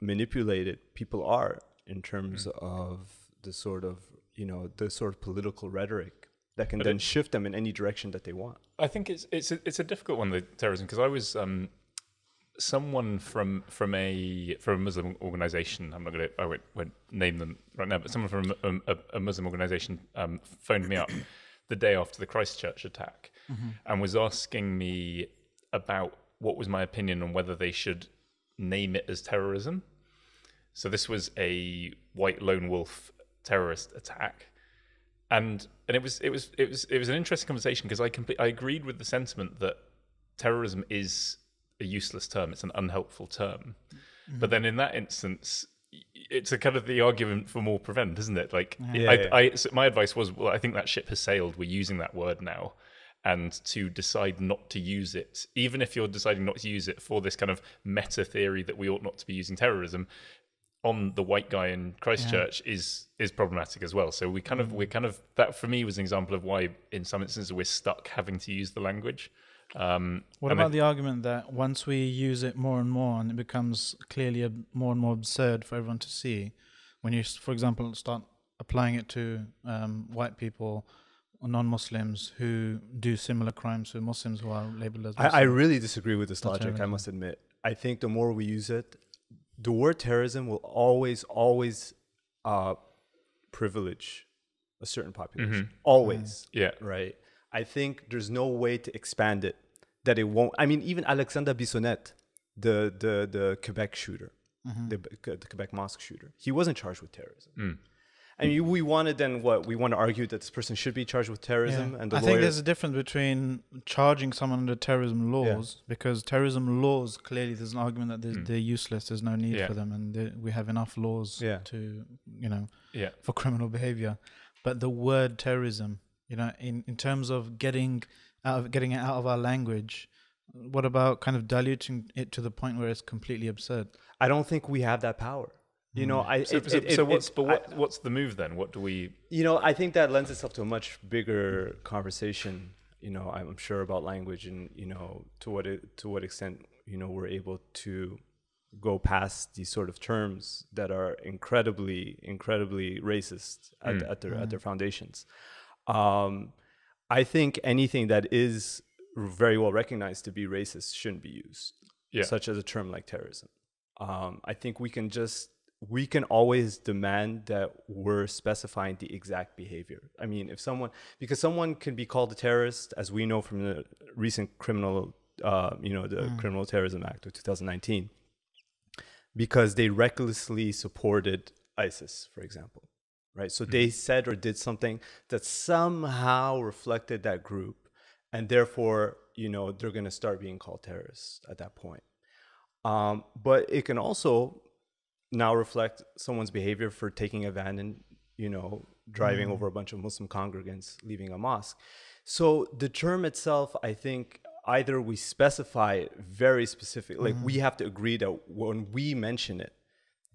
manipulated people are in terms of the sort of you know the sort of political rhetoric that can But then it- shift them in any direction that they want. I think it's it's a, it's a difficult one, the terrorism, because I was um, someone from from a from a Muslim organization. I'm not going to I won't, won't name them right now, but someone from a, a, a Muslim organization um, phoned me up the day after the Christchurch attack mm-hmm. and was asking me about what was my opinion on whether they should name it as terrorism. So this was a white lone wolf terrorist attack and and it was it was it was it was an interesting conversation because I complete I agreed with the sentiment that terrorism is a useless term. It's an unhelpful term. Mm-hmm. But then in that instance, it's a kind of the argument for more prevent, isn't it? Like, Yeah, I, yeah. I, so my advice was, well, I think that ship has sailed. We're using that word now. And to decide not to use it, even if you're deciding not to use it for this kind of meta theory that we ought not to be using terrorism, on the white guy in Christchurch is is problematic as well. So we kind of mm. we kind of that for me was an example of why in some instances we're stuck having to use the language. Um, What and I- about the argument that once we use it more and more and it becomes clearly ab- more and more absurd for everyone to see, when you, for example, start applying it to um, white people or non-Muslims who do similar crimes to Muslims who are labeled as I, I really disagree with this Not logic. I must admit. I think the more we use it, the word terrorism will always, always uh, privilege a certain population. Always, yeah, right? I think there's no way to expand it that it won't. I mean, even Alexander Bissonnette, the the the Quebec shooter, mm-hmm. the, the Quebec mosque shooter, he wasn't charged with terrorism. Mm. I mean, we wanted then what we want to argue that this person should be charged with terrorism, Yeah. and the I lawyer. think there's a difference between charging someone under terrorism laws because terrorism laws clearly there's an argument that they're, mm. they're useless. There's no need Yeah. for them, and we have enough laws Yeah. to you know yeah. for criminal behavior. But the word terrorism, you know, in, in terms of getting out of getting it out of our language, what about kind of diluting it to the point where it's completely absurd? I don't think we have that power. You know, hmm. I So, it- so, it- so it- what's it- but I- what what's the move then? What do we? you know, I think that lends itself to a much bigger conversation. You know, I'm sure about language and you know to what it, to what extent you know we're able to go past these sort of terms that are incredibly incredibly racist at, hmm. at their at hmm. their foundations. Um, I think anything that is very well recognized to be racist shouldn't be used Yeah. such as a term like terrorism. Um, I think we can just we can always demand that we're specifying the exact behavior. I mean, if someone because someone can be called a terrorist, as we know from the recent criminal, uh, you know, the Criminal Terrorism Act of 2019, because they recklessly supported ISIS, for example, right? So mm-hmm. they said or did something that somehow reflected that group, and therefore, you know, they're going to start being called terrorists at that point. Um, but it can also now reflect someone's behavior for taking a van and you know driving mm-hmm. over a bunch of Muslim congregants leaving a mosque. So the term itself, I think, either we specify it very specific, like we mm-hmm. have to agree that when we mention it,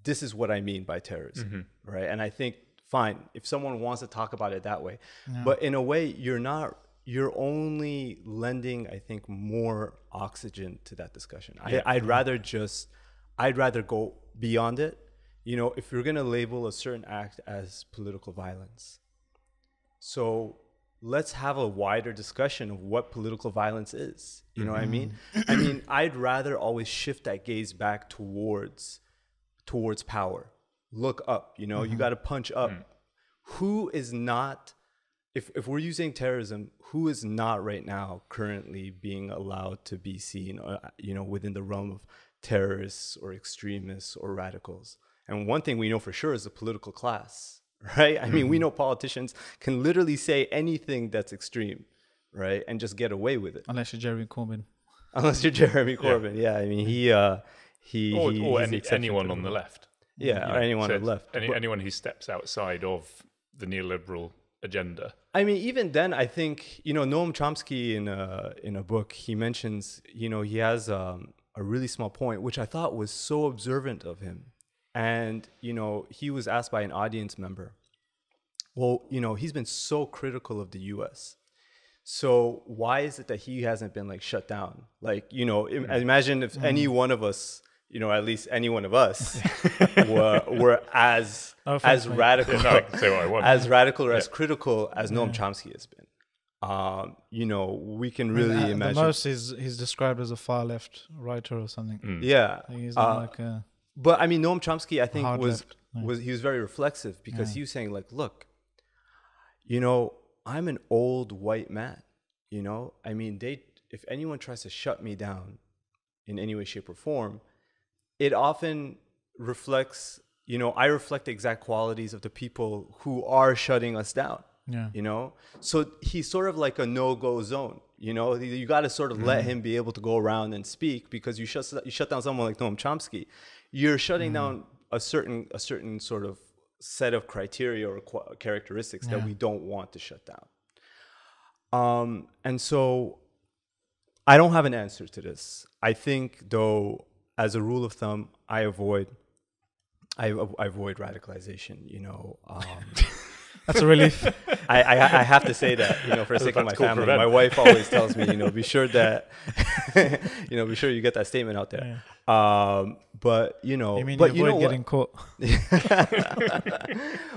this is what I mean by terrorism, right? And I think fine if someone wants to talk about it that way, but in a way, you're not. You're only lending, I think, more oxygen to that discussion. I, I'd rather just I'd rather go beyond it. You know, if you're going to label a certain act as political violence, so let's have a wider discussion of what political violence is. You know what I mm-hmm. mean? I mean, I'd rather always shift that gaze back towards towards power. Look up, you know, you got to punch up. Who is not if if we're using terrorism, who is not right now currently being allowed to be seen, uh, you know, within the realm of terrorists or extremists or radicals? And one thing we know for sure is the political class, right? I mean, we know politicians can literally say anything that's extreme, right, and just get away with it, Unless you're Jeremy Corbyn. unless you're Jeremy Corbyn. Yeah, I mean, he uh, he Or, he- or he's any, anyone on the left. Yeah, you or know, anyone so the left. Any, But- anyone who steps outside of the neoliberal agenda. I mean, even then, I think you know Noam Chomsky in a in a book he mentions you know he has um, a really small point which I thought was so observant of him, and you know he was asked by an audience member, well, you know he's been so critical of the U.S. So why is it that he hasn't been like shut down? Like you know, im- imagine if any one of us you know, at least any one of us were were as No as radical No, I can say what I want. as radical or as critical as Noam Chomsky has been. Um, you know, we can really Uh, imagine. The most is he's described as a far left writer or something. Mm. yeah, he's Uh, not like But I mean, Noam Chomsky, I think was left. Was he was very reflexive because Yeah. he was saying like, look, you know, I'm an old white man. You know, I mean, they if anyone tries to shut me down in any way, shape, or form, it often reflects. You know, I reflect the exact qualities of the people who are shutting us down yeah. you know? So he's sort of like a no-go zone you know? You got to sort of let him be able to go around and speak because you shut you shut down someone like Noam Chomsky. You're shutting down a certain a certain sort of set of criteria or qu- characteristics that we don't want to shut down. Um and so I don't have an answer to this. I think though as a rule of thumb I avoid I, I avoid radicalization you know um That's a relief. I, I I have to say that you know for the sake of my family. prevent. My wife always tells me you know be sure that you know be sure you get that statement out there. Um, but you know, you mean but you you avoid know getting caught?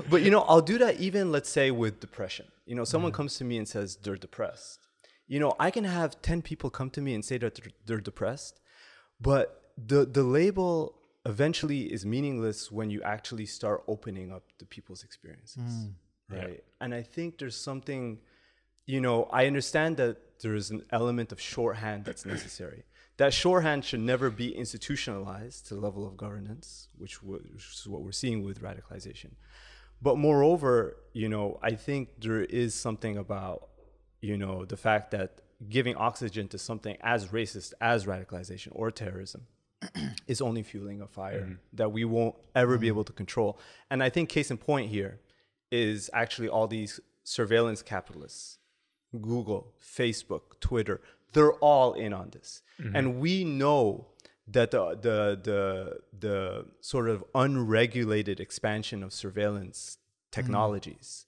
but you know, I'll do that even let's say with depression. You know, someone comes to me and says they're depressed. You know, I can have ten people come to me and say that they're, they're depressed, but the the label eventually is meaningless when you actually start opening up the people's experiences mm. Yeah. right? And i think there's something you know i understand that there is an element of shorthand that's necessary. That shorthand should never be institutionalized to the level of governance which, which is what we're seeing with radicalization. But moreover you know i think there is something about you know the fact that giving oxygen to something as racist as radicalization or terrorism is only fueling a fire mm-hmm. that we won't ever be mm-hmm. able to control. And I think case in point here is actually all these surveillance capitalists, Google, Facebook, Twitter, they're all in on this. Mm-hmm. And we know that the, the the the sort of unregulated expansion of surveillance technologies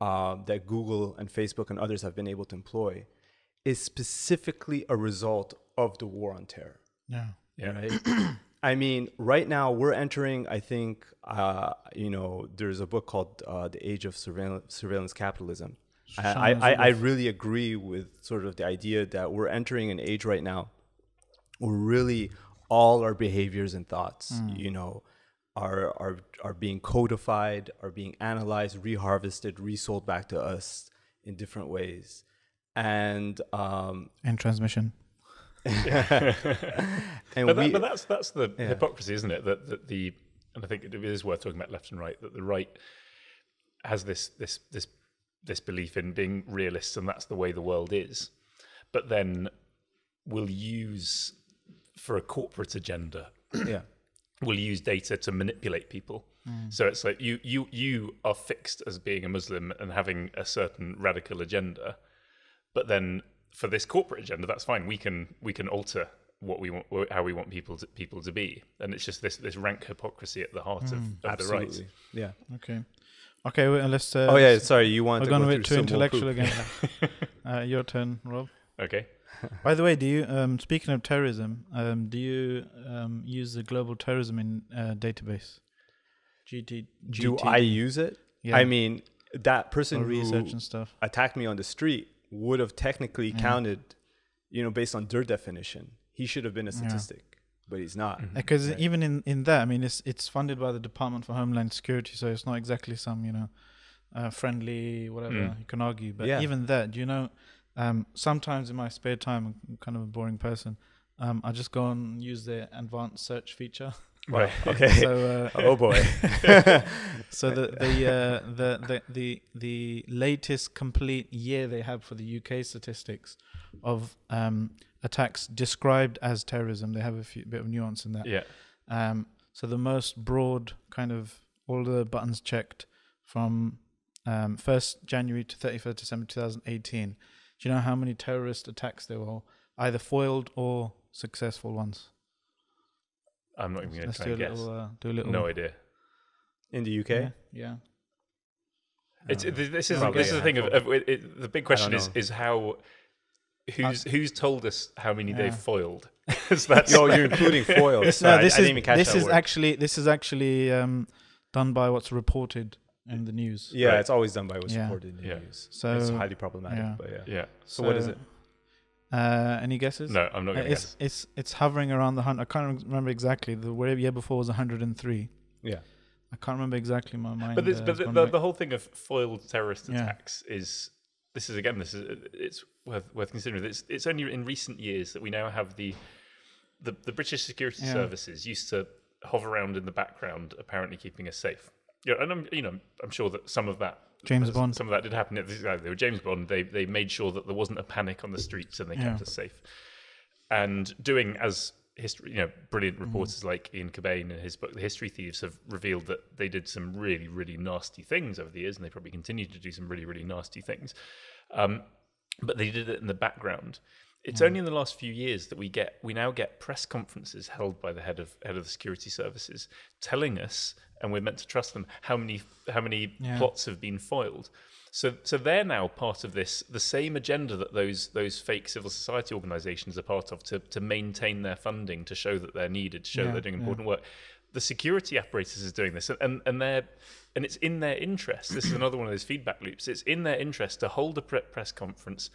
uh, that Google and Facebook and others have been able to employ is specifically a result of the war on terror Yeah. Yeah. right? I mean, right now we're entering. I think uh, you know there's a book called uh, "The Age of Surveillance, Surveillance Capitalism." I, I, I really agree with sort of the idea that we're entering an age right now where really all our behaviors and thoughts, you know, are are are being codified, are being analyzed, reharvested, resold back to us in different ways, and um, In transmission. and But, we that, but that's that's the Yeah. hypocrisy, isn't it? That, that the and I think it is worth talking about left and right. That the right has this this this this belief in being realists, and that's the way the world is. But then we'll use for a corporate agenda yeah. will use data to manipulate people. Mm. So it's like you you you are fixed as being a Muslim and having a certain radical agenda, but then for this corporate agenda, that's fine. We can we can alter what we want, how we want people to, people to be, and it's just this this rank hypocrisy at the heart of, of the right. Absolutely. Yeah. Okay. Okay, well, let's. Uh, Oh yeah. Sorry, you want We're to going go a through bit too intellectual poop. again. uh, your turn, Rob. Okay. By the way, do you, um, speaking of terrorism, um, do you um, use the global terrorism in uh, database? GT, Do I use it? Yeah. I mean, that person or research who and stuff? attacked me on the street would have technically Yeah. counted, you know, based on their definition. He should have been a Yeah. statistic, but he's not. Because Right. even in, in that, I mean, it's it's funded by the Department for Homeland Security, so it's not exactly some you know uh, friendly whatever Mm. you can argue. But Yeah. even that, you know, um, sometimes in my spare time, I'm kind of a boring person. Um, I just go and use the advanced search feature. Right. Okay. so uh, oh boy. so the the, uh, the the the the latest complete year they have for the UK statistics of um, attacks described as terrorism. They have a few, bit of nuance in that. Yeah. Um, so the most broad kind of all the buttons checked from um, 1st January to 31st December 2018. Do you know how many terrorist attacks there were? Either foiled or successful ones. I'm not even going to Let's try do a and guess. little. Uh, do a little. No idea. In the UK. Yeah. yeah. It's, Uh, this is Probably this is the a thing of, of it, it, the big question is is how who's who's told us how many Yeah. they've foiled? so that's Yo, you're including foils. This, Sorry, no, this I, I is didn't even catch this that is word. actually this is actually um, done by what's reported in the news. yeah, Right. it's always done by what's Yeah. reported in the Yeah. news. So it's highly problematic, yeah. but yeah. yeah. So, what is it? Uh, any guesses? No, I'm not Uh, going to it's guess. it's it's hovering around the hundred. I can't remember exactly. The year before was 103. Yeah. I can't remember exactly my mind. But, this, uh, but the, the, the whole thing of foiled terrorist Yeah. attacks is this is again this is it's worth worth considering. It's it's only in recent years that we now have the the, the British security Yeah. services used to hover around in the background, apparently keeping us safe. Yeah, and I'm you know I'm sure that some of that James Bond. some of that did happen. They were James Bond. They they made sure that there wasn't a panic on the streets and they kept Yeah. us safe. And doing as history, you know, brilliant Mm-hmm. reporters like Ian Cobain in his book, The History Thieves, have revealed that they did some really, really nasty things over the years, and they probably continue to do some really, really nasty things. Um, but they did it in the background. It's only in the last few years that we get we now get press conferences held by the head of head of the security services telling us, and we're meant to trust them, how many how many Yeah. plots have been foiled. So so they're now part of this the same agenda that those those fake civil society organisations are part of to to maintain their funding to show that they're needed, to show Yeah, they're doing yeah. important work. The security apparatus is doing this, and, and they're and it's in their interest. This is another one of those feedback loops. It's in their interest to hold a pre- press conference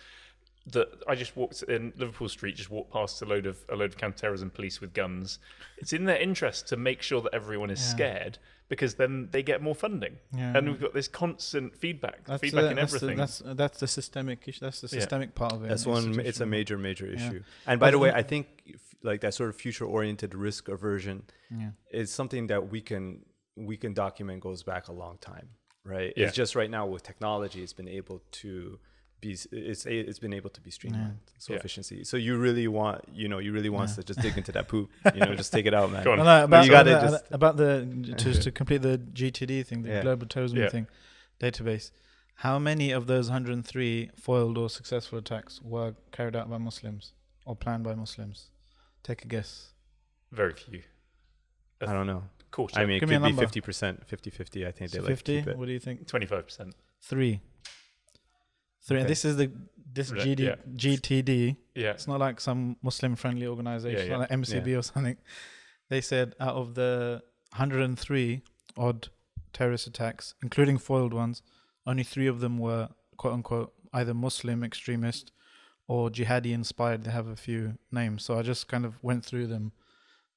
that I just walked in Liverpool Street, just walked past a load of a load of counterterrorism police with guns. It's in their interest to make sure that everyone is Yeah. scared because then they get more funding. Yeah. And we've got this constant feedback, That's, feedback uh, in that's the- everything. that's that's the systemic issue. That's the Yeah. systemic part of it. That's one. It's a institutional. major, major Yeah. issue. And by But the way, I think f- like that sort of future-oriented risk aversion Yeah. is something that we can we can document goes back a long time, right? Yeah. It's just right now with technology, it's been able to be it's it's been able to be streamlined, so Yeah. efficiency. So you really want you know you really want us to just dig into that poop, you know, just take it out, man. Go on. No, no, about, you gotta about, just- about the to, to complete the GTD thing, the Yeah. global terrorism Yeah. thing database. How many of those 103 foiled or successful attacks were carried out by Muslims or planned by Muslims? Take a guess. Very few. I don't know. Quarter. I mean, it Give me could be 50 percent, 50 50. I think they So like to 50. it. What do you think? twenty-five percent. Three. Three. And Okay. this is the this Right, GD, yeah. GTD. Yeah. It's not like some Muslim friendly organization Yeah, yeah. like MCB or something. They said out of the 103 odd terrorist attacks, including foiled ones, only three of them were quote unquote either Muslim extremist or jihadi inspired. They have a few names. So I just kind of went through them.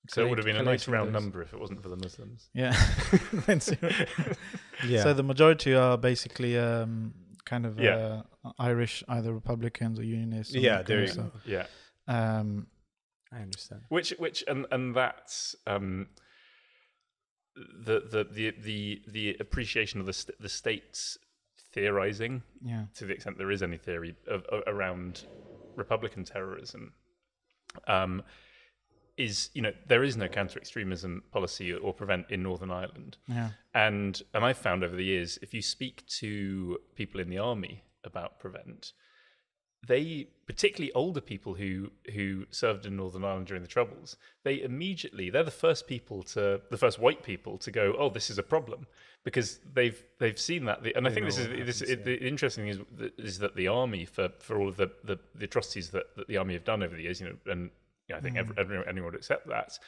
So it would have been a nice collating round those. number if it wasn't for the Muslims. Yeah. Yeah. So the majority are basically um, kind of Yeah. uh, Irish, either Republicans or Unionists. or yeah, that there you go. Yeah. Um, I understand. Which which and and that's um the the the the, the appreciation of the st- the states theorizing yeah. to the extent there is any theory of, of, around Republican terrorism, um, is you know there is no counter extremism policy or prevent in Northern Ireland, Yeah. and and I've found over the years if you speak to people in the army about prevent, they particularly older people who who served in Northern Ireland during the Troubles, they immediately they're the first people to the first white people to go, oh, this is a problem because they've they've seen that. The, and I They think this is what this happens, it, the interesting thing is that- is that the army for for all of the the, the atrocities that, that the army have done over the years, you know, and you know, I think every, mm. everyone, anyone would accept that.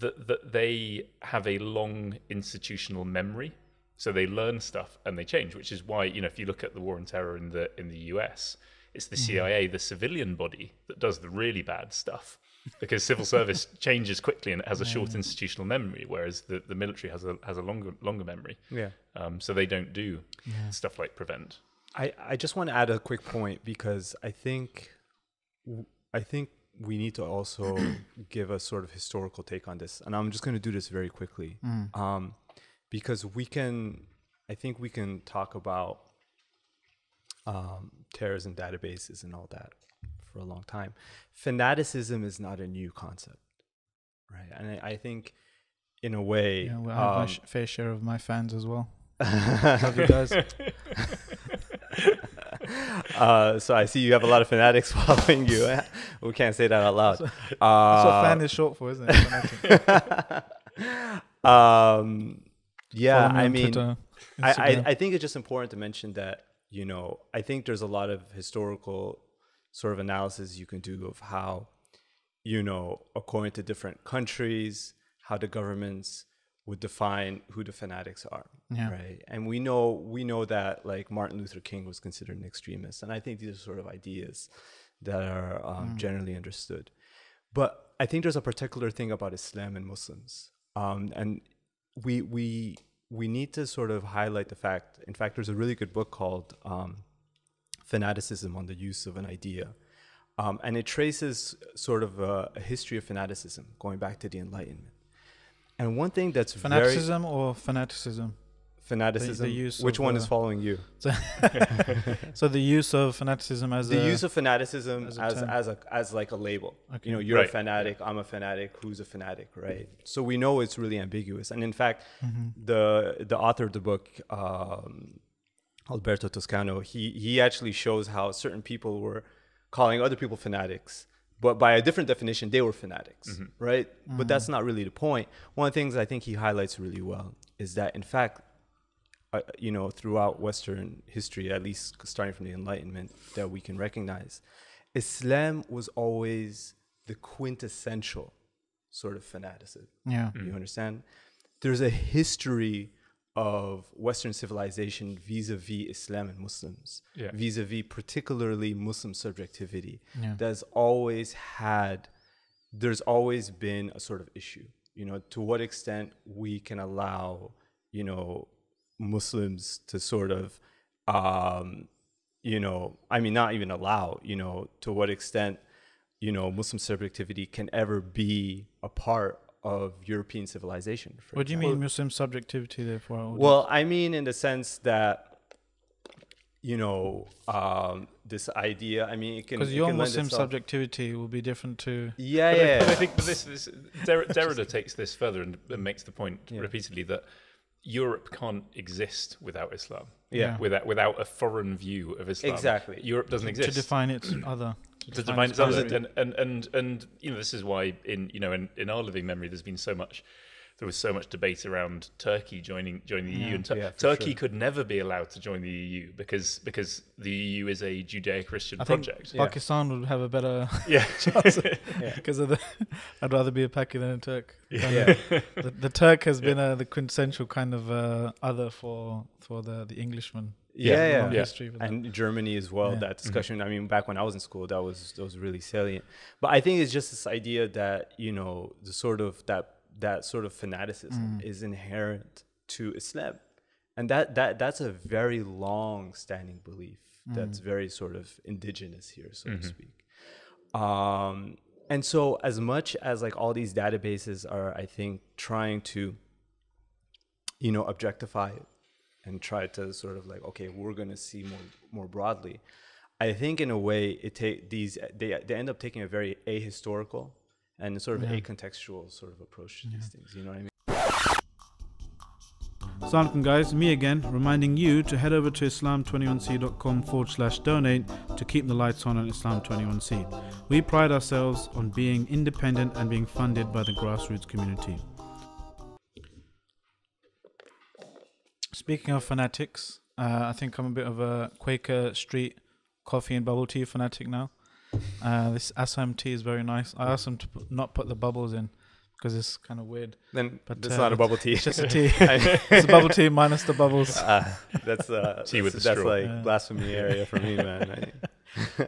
That that they have a long institutional memory so they learn stuff and they change, which is why you know if you look at the war on terror in the in the US, it's the mm. CIA, the civilian body, that does the really bad stuff because civil service changes quickly and it has a short mm. institutional memory, whereas the, the military has a has a longer longer memory. Yeah. Um, so they don't do stuff like prevent. I, I just want to add a quick point because I think I think we need to also give a sort of historical take on this, and I'm just going to do this very quickly, um, because we can I think we can talk about um, terrorism databases and all that for a long time. Fanaticism is not a new concept, right? And I, I think in a way, Yeah, well, I have my um, sh- fair share of my fans as well. Love you guys. uh, so I see you have a lot of fanatics following you. we can't say that out loud. That's what Uh, fan is short for, isn't it? Um, yeah, me I mean, Twitter, I, I, I think it's just important to mention that you know I think there's a lot of historical sort of analysis you can do of how, you know, according to different countries, how the governments would define who the fanatics are, Yeah. right? And we know we know that like Martin Luther King was considered an extremist, and I think these are sort of ideas that are um, generally understood. But I think there's a particular thing about Islam and Muslims, um, and we we we need to sort of highlight the fact. In fact, there's a really good book called um, "Fanaticism on the Use of an Idea," um, and it traces sort of a, a history of fanaticism going back to the Enlightenment. And one thing that's very Fanaticism or fanaticism? fanaticism. use which one uh, is following you? So the use of fanaticism as the a use of fanaticism as as a as, term. a as like a label. Okay. You know, you're a Right. fanatic, I'm a fanatic, who's a fanatic, right? So we know it's really ambiguous. And in fact, Mm-hmm. the the author of the book, um, Alberto Toscano, he he actually shows how certain people were calling other people fanatics, but by a different definition, they were fanatics, mm-hmm. right? But that's mm. not really the point. One of the things I think he highlights really well is that, in fact, uh, you know, throughout Western history, at least starting from the Enlightenment, that we can recognize, Islam was always the quintessential sort of fanaticism. yeah. You mm. understand? There's a history of Western civilization vis-a-vis Islam and Muslims, Yeah. vis-a-vis particularly Muslim subjectivity. Yeah. That's always had. There's always been a sort of issue. You know, to what extent we can allow, you know, Muslims to sort of, um, you know, I mean, not even allow. You know, to what extent you know, Muslim subjectivity can ever be a part of European civilization. for What do you mean Muslim subjectivity there for our audience? Well, I mean, in the sense that, you know, um, this idea. I mean, it can because your can Muslim itself- subjectivity will be different to Yeah, But I, yeah. but I think but this, this Der- Derrida takes this further and, and makes the point Yeah. repeatedly that Europe can't exist without Islam. Yeah. Without without a foreign view of Islam. Exactly. Europe doesn't exist. to define its other. Its other and, and and and you know this is why in you know in, in our living memory there's been so much there was so much debate around Turkey joining joining the EU and Yeah, Turkey sure. could never be allowed to join the EU because because the EU is a Judeo-Christian I project. Yeah. Pakistan would have a better Yeah. because of the. I'd rather be a Paki than a Turk. yeah. The, the Turk has been uh, the quintessential kind of uh, other for for the the Englishman. Yeah, yeah. Yeah. history with that. and Germany as well. Yeah. That mm-hmm. discussion. I mean, back when I was in school, that was that was really salient. But I think it's just this idea that you know the sort of that that sort of fanaticism mm. is inherent to Islam, and that that that's a very long-standing belief. That's mm. very sort of indigenous here, so to mm-hmm. speak. Um, and so, as much as like all these databases are, I think, trying to, you know, objectify it and try to sort of like, okay, we're gonna see more more broadly. I think in a way, it take these they they end up taking a very ahistorical and sort of Yeah. acontextual sort of approach to these things. You know what I mean? Assalamualaikum guys, me again, reminding you to head over to islam21c.com forward slash donate to keep the lights on on Islam21c. We pride ourselves on being independent and being funded by the grassroots community. Speaking of fanatics, uh, I think I'm a bit of a Quaker Street coffee and bubble tea fanatic now. Uh, this Assam tea is very nice. I asked them to put, not put the bubbles in because it's kind of weird. Then But, it's uh, not a bubble tea. It's just a tea. it's a bubble tea minus the bubbles. Uh, that's uh, Tea with that's, the that's straw. like Yeah. blasphemy area for me, man.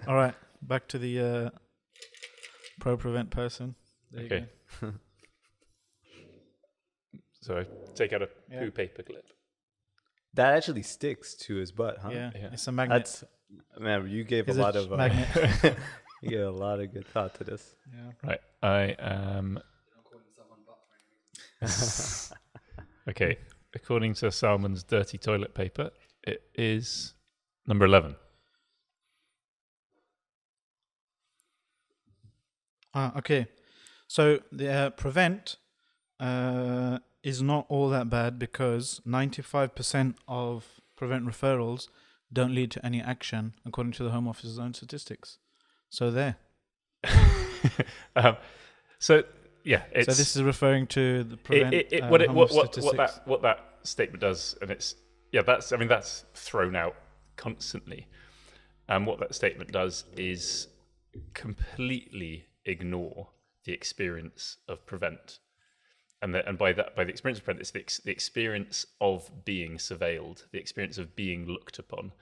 All right, back to the uh, pro prevent person. There you Okay. go. So I take out a Yeah. poo paper clip. That actually sticks to his butt, huh? Yeah, Yeah. it's a magnet. That's man. You gave It's a lot ch- of uh, magnet. you gave a lot of good thought to this. yeah. Right. I am. okay. According to Salman's dirty toilet paper, it is number 11. Ah, okay. So the uh, prevent uh, is not all that bad because 95% of prevent referrals don't lead to any action, according to the Home Office's own statistics. So there. um, so, yeah. So this is referring to the prevent. it, it, uh, what, it, what, Office what, what, statistics. that, what that statement does, and it's, yeah, that's, I mean, that's thrown out constantly. And what that statement does is completely ignore the experience of prevent. And, the, and by that, by the experience of it's the, ex, the experience of being surveilled, the experience of being looked upon,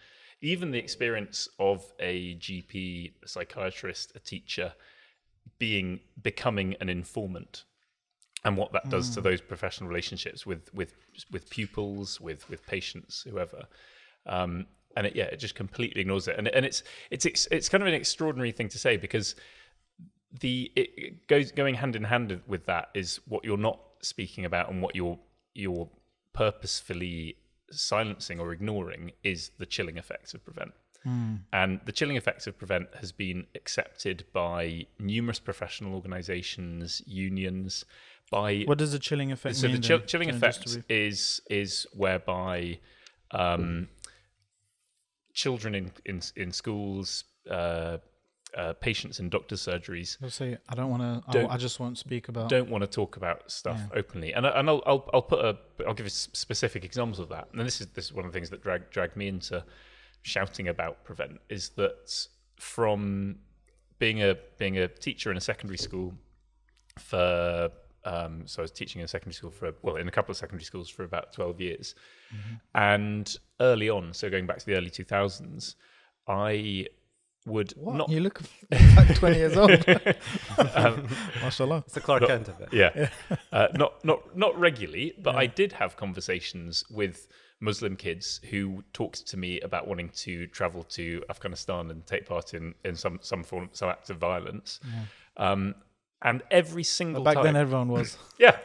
even the experience of a GP, a psychiatrist, a teacher, being becoming an informant, and what that does to those professional relationships with with with pupils, with with patients, whoever. Um, and it, yeah, it just completely ignores it, and and it's it's it's it's kind of an extraordinary thing to say because the it goes going hand in hand with that is what you're not speaking about and what you're you're purposefully silencing or ignoring is the chilling effects of prevent. And the chilling effects of prevent has been accepted by numerous professional organizations, unions, by What does the chilling effect so mean? the chill, chilling effect is is whereby um, children in in, in schools, uh, uh, patients in doctors' surgeries I'll say I don't want to. I just won't speak about. don't want to talk about stuff openly. And I- and I'll, I'll I'll put a I'll give you specific examples of that. And this is this is one of the things that dragged dragged me into shouting about prevent is that from being a being a teacher in a secondary school for um, so I was teaching in a secondary school for well in a couple of secondary schools for about twelve years, and early on, so going back to the early two thousands, I would What? not You look like 20 years old. um, Mashallah. It's the Clark Kent of it. yeah, uh, not not not regularly, but I did have conversations with Muslim kids who talked to me about wanting to travel to Afghanistan and take part in in some some form some acts of violence. Um, and every single Back time, then, everyone was. yeah.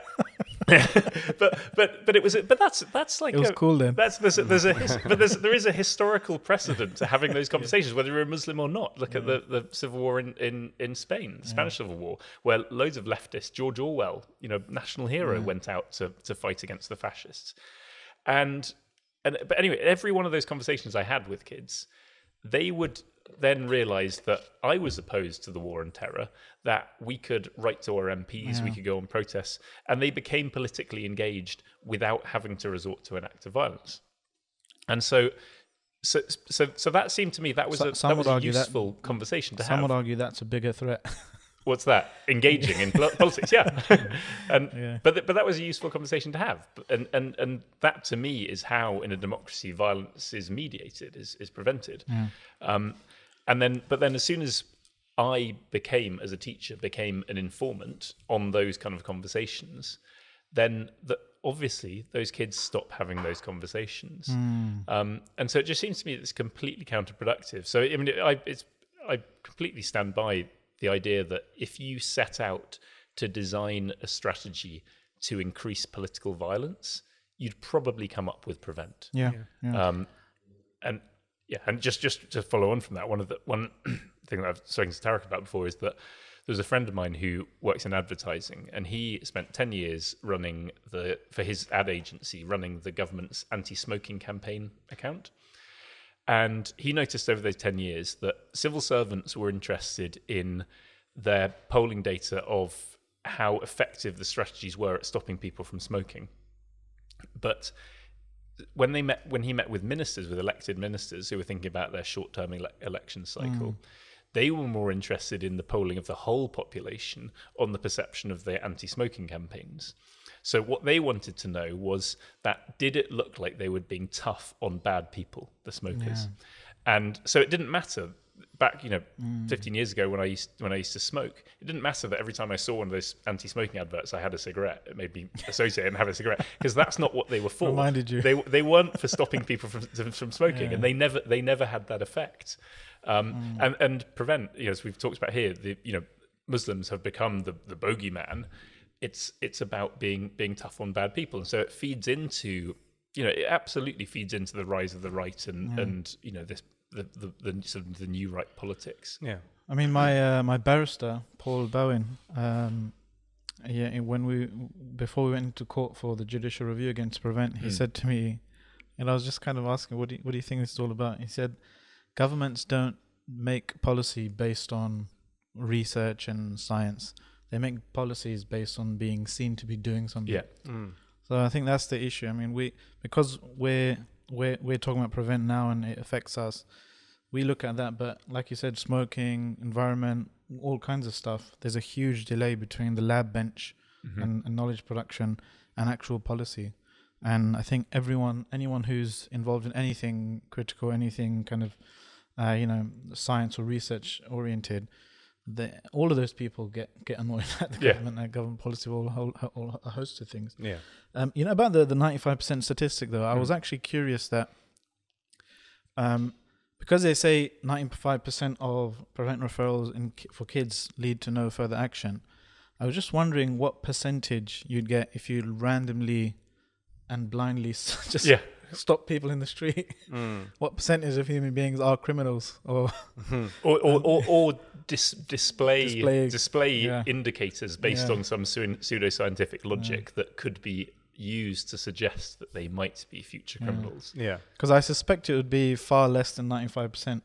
but but but it was but that's that's like It was a- cool then. That's there's a, there's a his, but there's there is a historical precedent to having those conversations, whether you're a Muslim or not. Look at the, the civil war in, in, in Spain, the Spanish Civil War, where loads of leftists, George Orwell, you know, national hero, went out to to fight against the fascists, and and but anyway, every one of those conversations I had with kids, they would then realised that I was opposed to the war and terror, that we could write to our MPs, we could go on protests, and they became politically engaged without having to resort to an act of violence. And so, so, so, so that seemed to me that was So- a, that was a argue that- useful conversation to Some have. would argue that's a bigger threat. What's that? Engaging in politics, yeah. and Yeah. but th- but that was a useful conversation to have, and and and that to me is how in a democracy violence is mediated, is is prevented. Um, and then but then as soon as I became as a teacher became an informant on those kind of conversations, then the, obviously those kids stop having those conversations, um, and so it just seems to me that it's completely counterproductive. So I mean, I it's I completely stand by the idea that if you set out to design a strategy to increase political violence, you'd probably come up with prevent. Yeah. yeah. Um, and yeah, and just just to follow on from that, one of the one thing that I've spoken to Tarek about before is that there's a friend of mine who works in advertising, and he spent ten years running the for his ad agency, running the government's anti-smoking campaign account. And he noticed over those 10 years that civil servants were interested in their polling data of how effective the strategies were at stopping people from smoking. But when they met, when he met with ministers, with elected ministers who were thinking about their short-term ele- election cycle, mm. they were more interested in the polling of the whole population on the perception of their anti-smoking campaigns. So what they wanted to know was that did it look like they were being tough on bad people, the smokers, and so it didn't matter back you know 15 years ago when I used when I used to smoke it didn't matter that every time I saw one of those anti-smoking adverts I had a cigarette. It made me associate and have a cigarette because that's not what they were for. Reminded you. they they weren't for stopping people from from smoking and they never they never had that effect. Um, and and prevent you know as we've talked about here the you know Muslims have become the the bogeyman. It's it's about being being tough on bad people. And so it feeds into you know it absolutely feeds into the rise of the right and and you know this the, the, the sort of the new right politics. Yeah. I mean, my uh, my barrister Paul Bowen. Um, yeah, when we before we went into court for the judicial review against Prevent, he Mm. said to me, and I was just kind of asking, what do you, what do you think this is all about? He said, governments don't make policy based on research and science. They make policies based on being seen to be doing something. Yeah, Mm. So I think that's the issue. I mean, we because we're we're we're talking about prevent now and it affects us. we look at that, but like you said, smoking, environment, all kinds of stuff. There's a huge delay between the lab bench Mhm. and, and knowledge production and actual policy. And I think everyone, anyone who's involved in anything critical, anything kind of, uh, you know, science or research oriented, the, all of those people get, get annoyed at the Yeah. government and government policy, all, all, all a host of things. Yeah. Um, you know about the the ninety five percent statistic though. I was Mm. actually curious that, um, because they say ninety five percent of prevent referrals in for kids lead to no further action. I was just wondering what percentage you'd get if you randomly and blindly just Yeah. Stop people in the street. Mm. What percentage of human beings are criminals? Or or or, or, or dis- display Display- display, yeah. indicators based Yeah. on some pseu- pseudoscientific logic that could be used to suggest that they might be future criminals. Yeah. because I suspect it would be far less than ninety five percent.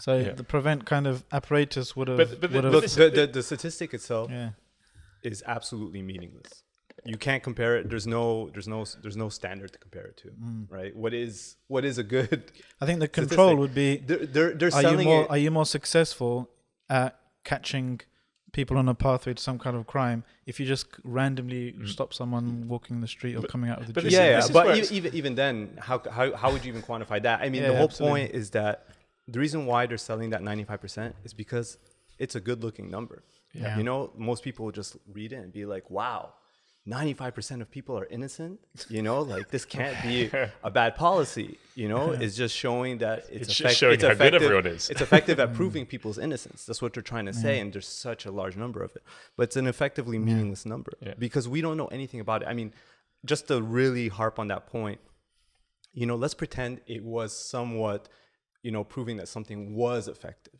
So Yeah. the prevent kind of apparatus would have But- but the- would have the, the, the statistic itself yeah. is absolutely meaningless. You can't compare it. There's no there's no there's no standard to compare it to, Mm. right? What is what is a good? I think the Statistic. control would be They're they're, they're are you more it. are you more successful at catching people on a pathway to some kind of crime if you just randomly Mm. stop someone walking the street or But- coming out of the but yeah, yeah, but where e- even even then, how how how would you even quantify that? I mean, Yeah, the whole absolutely. point is that the reason why they're selling that 95% is because it's a good looking number. Yeah. You know, most people will just read it and be like, "Wow, 95% of people are innocent." You know, like this can't be a bad policy. You know, it's just showing that it's, It's just effect- showing it's how good effective- everyone is. It's effective at mm. proving people's innocence. That's what they're trying to say, and there's such a large number of it. But it's an effectively meaningless number Yeah. because we don't know anything about it. I mean, just to really harp on that point, you know, let's pretend it was somewhat, you know, proving that something was effective.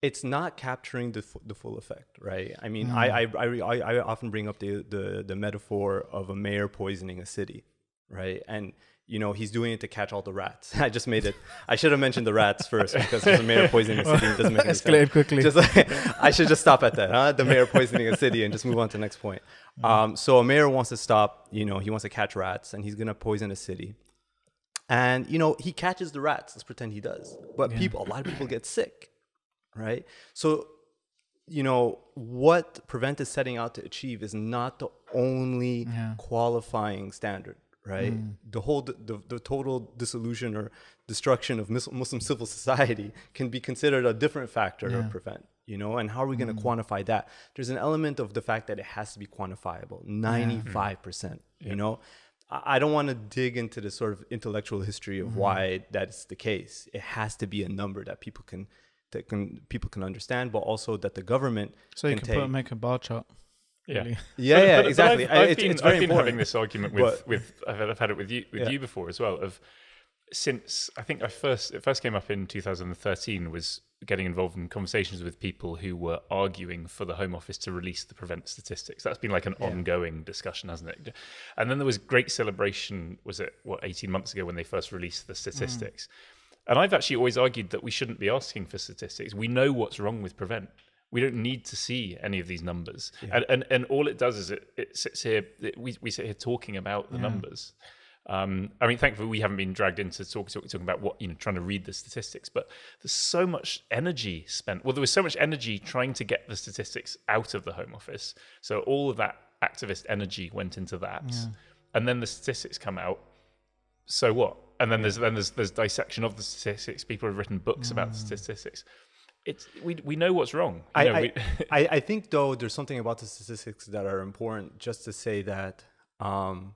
It's not capturing the, the full effect, right? I mean, I, I, I, I, I often bring up the, the, the metaphor of a mayor poisoning a city, right? And, you know, he's doing it to catch all the rats. I just made it. I should have mentioned the rats first because there's a mayor poisoning a city. It doesn't make any sense. Quickly. Just like, I should just stop at that, huh? The mayor poisoning a city and just move on to the next point. Um, so a mayor wants to stop, you know, he wants to catch rats and he's gonna poison a city. And you know, he catches the rats. Let's pretend he does. But Yeah. people, a lot of people get sick, right? So, you know, what Prevent is setting out to achieve is not the only Yeah. qualifying standard, right? Mm. The whole, the, the, total dissolution or destruction of Muslim civil society can be considered a different factor Yeah. of Prevent, you know? And how are we going to mm. quantify that? There's an element of the fact that it has to be quantifiable, 95%, mm. you know? I I don't want to dig into the sort of intellectual history of mm-hmm. why that's the case. It has to be a number that people can that can people can understand, but also that the government so you can can put, take. make a bar chart. Yeah. really. yeah, But- yeah, but- but exactly. I've, I- I've it's, been, it's very I've been important. having this argument with, But- with I've, I've had it with you with Yeah. you before as well. Of since I think I first it first came up in 2013 was getting involved in conversations with people who were arguing for the Home Office to release the prevent statistics. That's been like an ongoing discussion, hasn't it? And then there was great celebration. Was it what 18 months ago when they first released the mm. statistics? And I've actually always argued that we shouldn't be asking for statistics. We know what's wrong with prevent. We don't need to see any of these numbers. And, and and all it does is it, it sits here. It, we we sit here talking about the numbers. Um, I mean, thankfully, we haven't been dragged into talk, talk, talking about what you know, trying to read the statistics. But there's so much energy spent. Well, there was so much energy trying to get the statistics out of the Home Office. So all of that activist energy went into that, and then the statistics come out. So what? And then there's then there's there's dissection of the statistics. People have written books about the statistics. It's we we know what's wrong. You I, know, I, we- I, I think though there's something about the statistics that are important just to say that um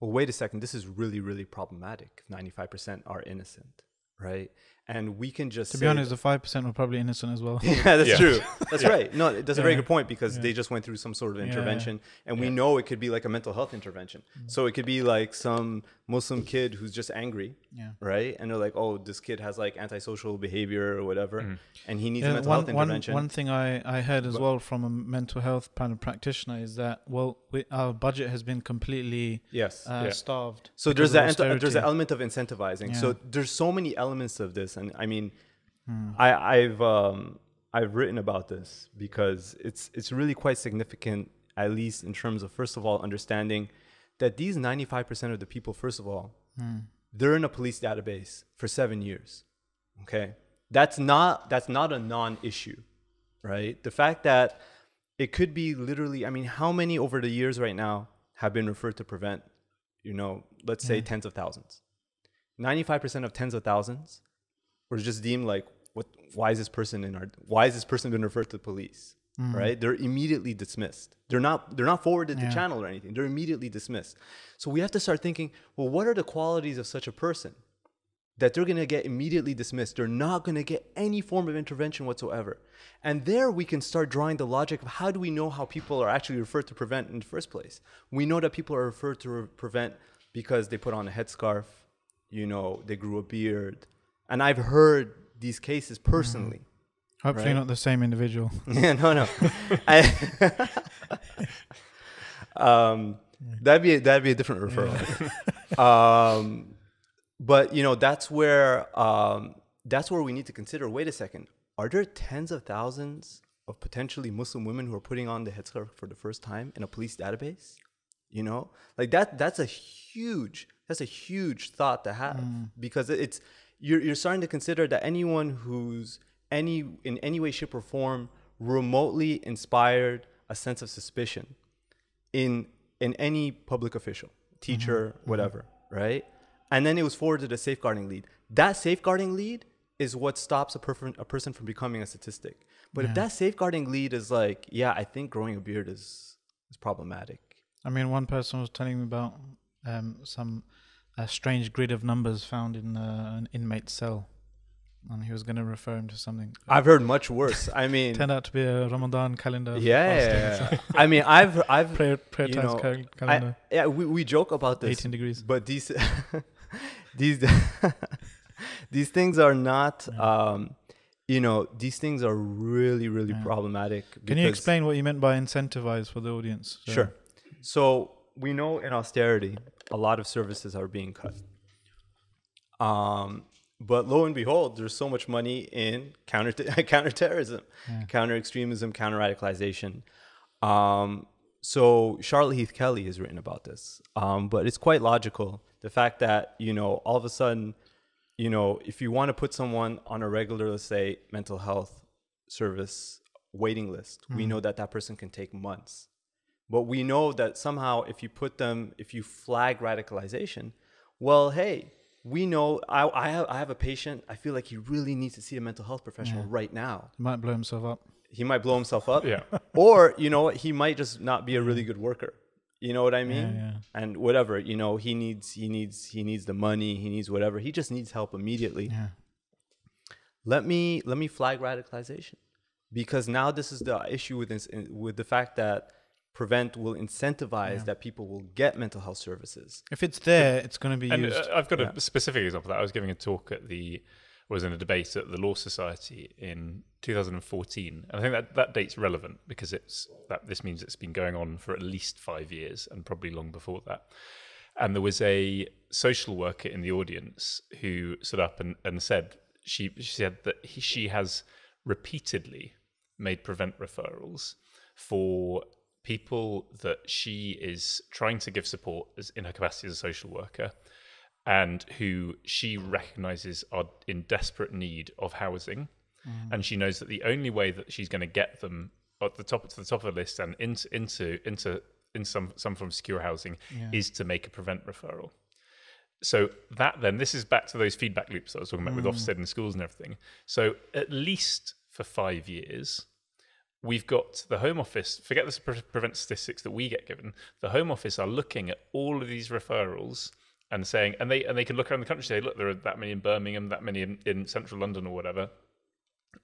well wait a second this is really really problematic if 95% are innocent right and we can just To say be honest, the five percent were probably innocent as well. yeah, that's Yeah. true. That's right. No, that's a very good point because Yeah. they just went through some sort of Yeah, yeah. intervention, and we know it could be like a mental health intervention. Mm. So it could be like some Muslim kid who's just angry, Yeah. right? And they're like, "Oh, this kid has like antisocial behavior or whatever, Mhm. and he needs Yeah, mental one, health intervention." one thing I, I heard as But- well from a mental health kind of practitioner is that well we, our budget has been completely yes. uh, Yeah. starved. So there's that ent- there's an element of incentivizing. So there's so many elements of this, and I mean, Hmm. I, I've um, I've written about this because it's it's really quite significant, at least in terms of first of all understanding that these 95% of the people, first of all, Hmm. they're in a police database for seven years. Okay, That's not that's not a non-issue, right? The fact that it could be literally, I mean, how many over the years right now have been referred to prevent, you know, let's say tens of thousands. 95% of tens of thousands were just deemed like what why is this person in our why is this person been referred to the police? Mm. Right? They're immediately dismissed. They're not they're not forwarded Yeah. to channel or anything. They're immediately dismissed. So we have to start thinking, well, what are the qualities of such a person? that they're going to get immediately dismissed. They're not going to get any form of intervention whatsoever. And there we can start drawing the logic of how do we know how people are actually referred to prevent in the first place? We know that people are referred to re- prevent because they put on a headscarf, you know, they grew a beard. And I've heard these cases mm-hmm. personally. Hopefully, Right. not the same individual. Yeah, no, no. I, um, that'd be a, that'd be a different referral. um, but you know, that's where um, that's where we need to consider. Wait a second. Are there tens of thousands of potentially Muslim women who are putting on the headscarf for the first time in a police database? You know, like that. That's a huge. That's a huge thought to have because it's you're you're starting to consider that anyone who's any in any way, shape, or form remotely inspired a sense of suspicion in in any public official, teacher, whatever, right? And then it was forwarded a safeguarding lead. That safeguarding lead is what stops a, perf- a person from becoming a statistic. But if that safeguarding lead is like, yeah, I think growing a beard is is problematic. I mean, one person was telling me about um, some strange grid of numbers found in uh, an inmate cell, and he was going to refer him to something. I've heard much worse. I mean, Turned out to be a Ramadan calendar. yeah, yeah, yeah. I mean, I've I've Prayer, prayer you times know, cal- calendar. I, yeah, we, we joke about this, 18 degrees. but these these these things are not um you know these things are really really Yeah. problematic Can you explain what you meant by incentivize for the audience? So- sure so we know in austerity a lot of services are being cut um but lo and behold there's so much money in counter counterterrorism counter extremism counter radicalization um so Charlotte Heath Kelly has written about this, um, but it's quite logical. The fact that you know all of a sudden, you know, if you want to put someone on a regular, let's say, mental health service waiting list, we know that that person can take months. But we know that somehow, if you put them, if you flag radicalization, well, hey, we know I, I have I have a patient. I feel like he really needs to see a mental health professional right now. He might blow himself up. He might blow himself up Yeah. or you know what he might just not be a really good worker you know what i mean yeah. and whatever you know he needs he needs he needs the money he needs whatever he just needs help immediately Yeah. let me let me flag radicalization because now this is the issue with this with the fact that prevent will incentivize that people will get mental health services If it's there, it's going to be And used. uh, I've got Yeah. a specific example of that. I was giving a talk at the, was in a debate at the Law Society in 2014, and I think that that date's relevant because it's that this means it's been going on for at least five years and probably long before that. And there was a social worker in the audience who stood up and, and said she, she said that he, she has repeatedly made prevent referrals for people that she is trying to give support as in her capacity as a social worker and who she recognizes are in desperate need of housing. Mm-hmm. And she knows that the only way that she's going to get them at the top to the top of the list and into into into in some some form of secure housing is to make a prevent referral. So that then this is back to those feedback loops that I was talking about with mm. Ofsted and schools and everything. So at least for five years, we've got the Home Office. Forget the pre- prevent statistics that we get given. The Home Office are looking at all of these referrals and saying, and they and they can look around the country and say, look, there are that many in Birmingham, that many in, in central London or whatever,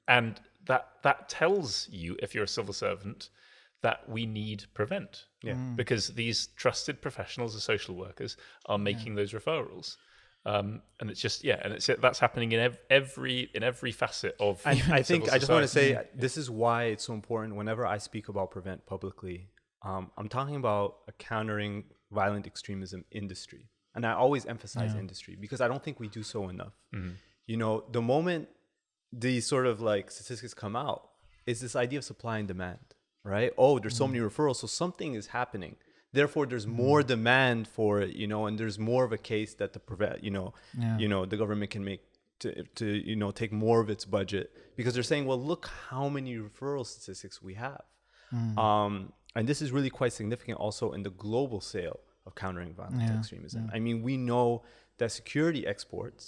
and that that tells you if you're a civil servant that we need prevent Yeah. Mm. because these trusted professionals the social workers are making those referrals um, and it's just yeah and it's that's happening in ev- every in every facet of I, I think I just want to say this is why it's so important. Whenever I speak about prevent publicly, um, I'm talking about a countering violent extremism industry, and I always emphasize industry because I don't think we do so enough. You know, the moment these sort of like statistics come out, is this idea of supply and demand, right? Oh, there's so many referrals, so something is happening. Therefore, there's more demand for it, you know, and there's more of a case that the prevent, you know, Yeah. you know, the government can make to to you know take more of its budget because they're saying, well, look how many referral statistics we have, Mm. um, and this is really quite significant also in the global sale of countering violent Yeah, extremism. I mean, we know that security exports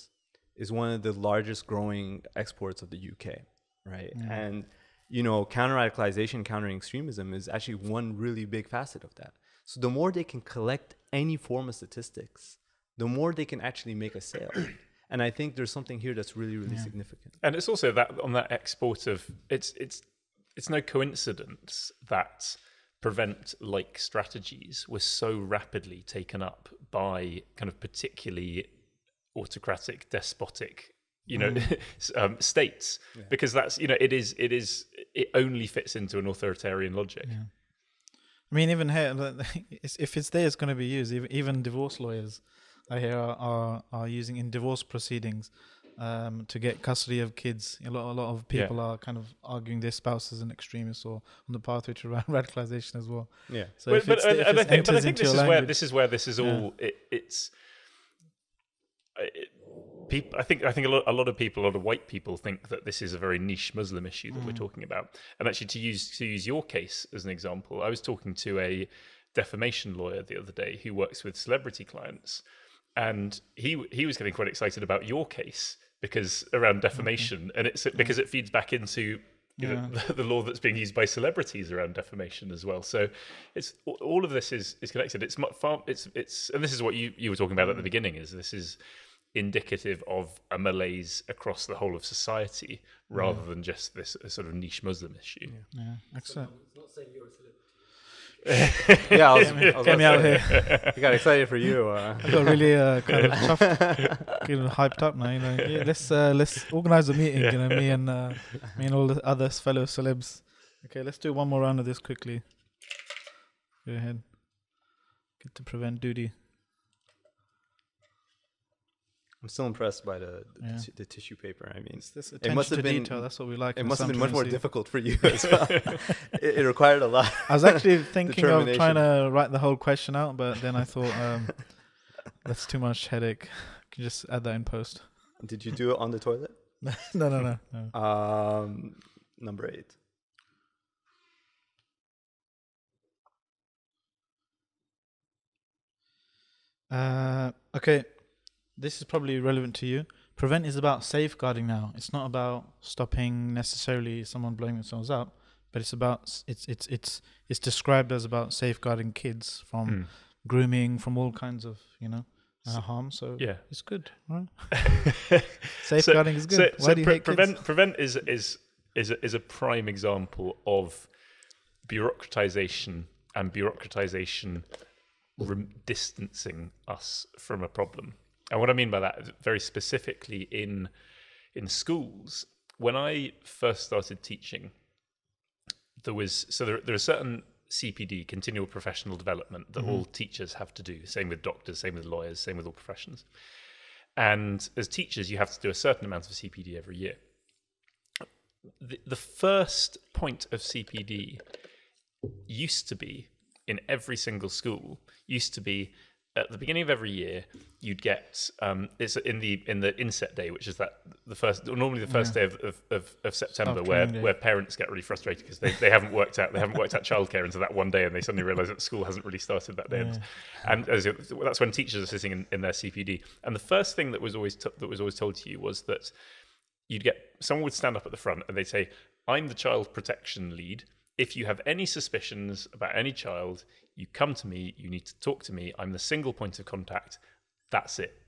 is one of the largest growing exports of the UK, right? And you know, counter radicalization, countering extremism is actually one really big facet of that. So the more they can collect any form of statistics, the more they can actually make a sale. and I think there's something here that's really, really significant. And it's also that on that export of it's it's it's no coincidence that prevent like strategies were so rapidly taken up by kind of particularly autocratic, despotic, you know, um, states because that's you know it is it is it only fits into an authoritarian logic. I mean, even here, if it's there, it's going to be used. Even, even divorce lawyers, I hear, are, are, are using in divorce proceedings um, to get custody of kids. A lot, a lot of Yeah. people are kind of arguing their spouse is an extremist or on the pathway to radicalization as well. Yeah. So but, if but, it's, and, if and I think, but I think this is where this is where this is Yeah. all. It, it's it, people. I think I think a lot, a lot of people, a lot of white people, think that this is a very niche Muslim issue that we're mm. talking about. And actually, to use to use your case as an example, I was talking to a defamation lawyer the other day who works with celebrity clients, and he he was getting quite excited about your case because around defamation, and it's because it feeds back into you know, the, the law that's being used by celebrities around defamation as well. So it's all of this is is connected. It's far it's it's and this is what you you were talking about at the mm. beginning is this is indicative of a malaise across the whole of society rather than just this uh, sort of niche Muslim issue. Yeah, excellent. Yeah, I was, I was Get me out of here. I got excited for you. Uh, I got really uh, kind of chuffed, getting hyped up now. You know, yeah, let's uh, let's organize a meeting. You know, me and uh, me and all the other fellow celebs. Okay, let's do one more round of this quickly. Go ahead. Get to prevent duty. I'm still impressed by the the, Yeah. ti- the tissue paper. I mean, It's this it attention must have to been detail. That's what we like. it must have been much more Truancy. difficult for you as well. it, it required a lot. I was actually thinking of trying to write the whole question out, but then I thought um, that's too much headache. Can just add that in post. Did you do it on the toilet? no, no, no, no. Um, number eight. Uh, okay, this is probably relevant to you. Prevent is about safeguarding now. It's not about stopping necessarily someone blowing themselves up, but it's about it's it's it's it's described as about safeguarding kids from Mm. grooming, from all kinds of you know uh, harm. So Yeah. it's good, right? Safeguarding is good. Why do you pre- hate kids? prevent prevent is is is a, is a prime example of bureaucratization and bureaucratization rem- distancing us from a problem. And what I mean by that, very specifically in in schools, when I first started teaching, there was so there there are certain CPD, continual professional development, that mm-hmm. all teachers have to do. Same with doctors, same with lawyers, same with all professions. And as teachers, you have to do a certain amount of CPD every year. The, the first point of CPD used to be in every single school used to be at the beginning of every year you'd get um, it's in the in the inset day which is that the first normally the first day of, of, of, of september where, day. where parents get really frustrated because they, they haven't worked out they haven't worked out childcare until that one day and they suddenly realize that school hasn't really started that day and, and it- that's when teachers are sitting in, in their cpd and the first thing that was always t- that was always told to you was that you'd get someone would stand up at the front and they'd say, I'm the child protection lead. If you have any suspicions about any child, you come to me, you need to talk to me. I'm the single point of contact. That's it.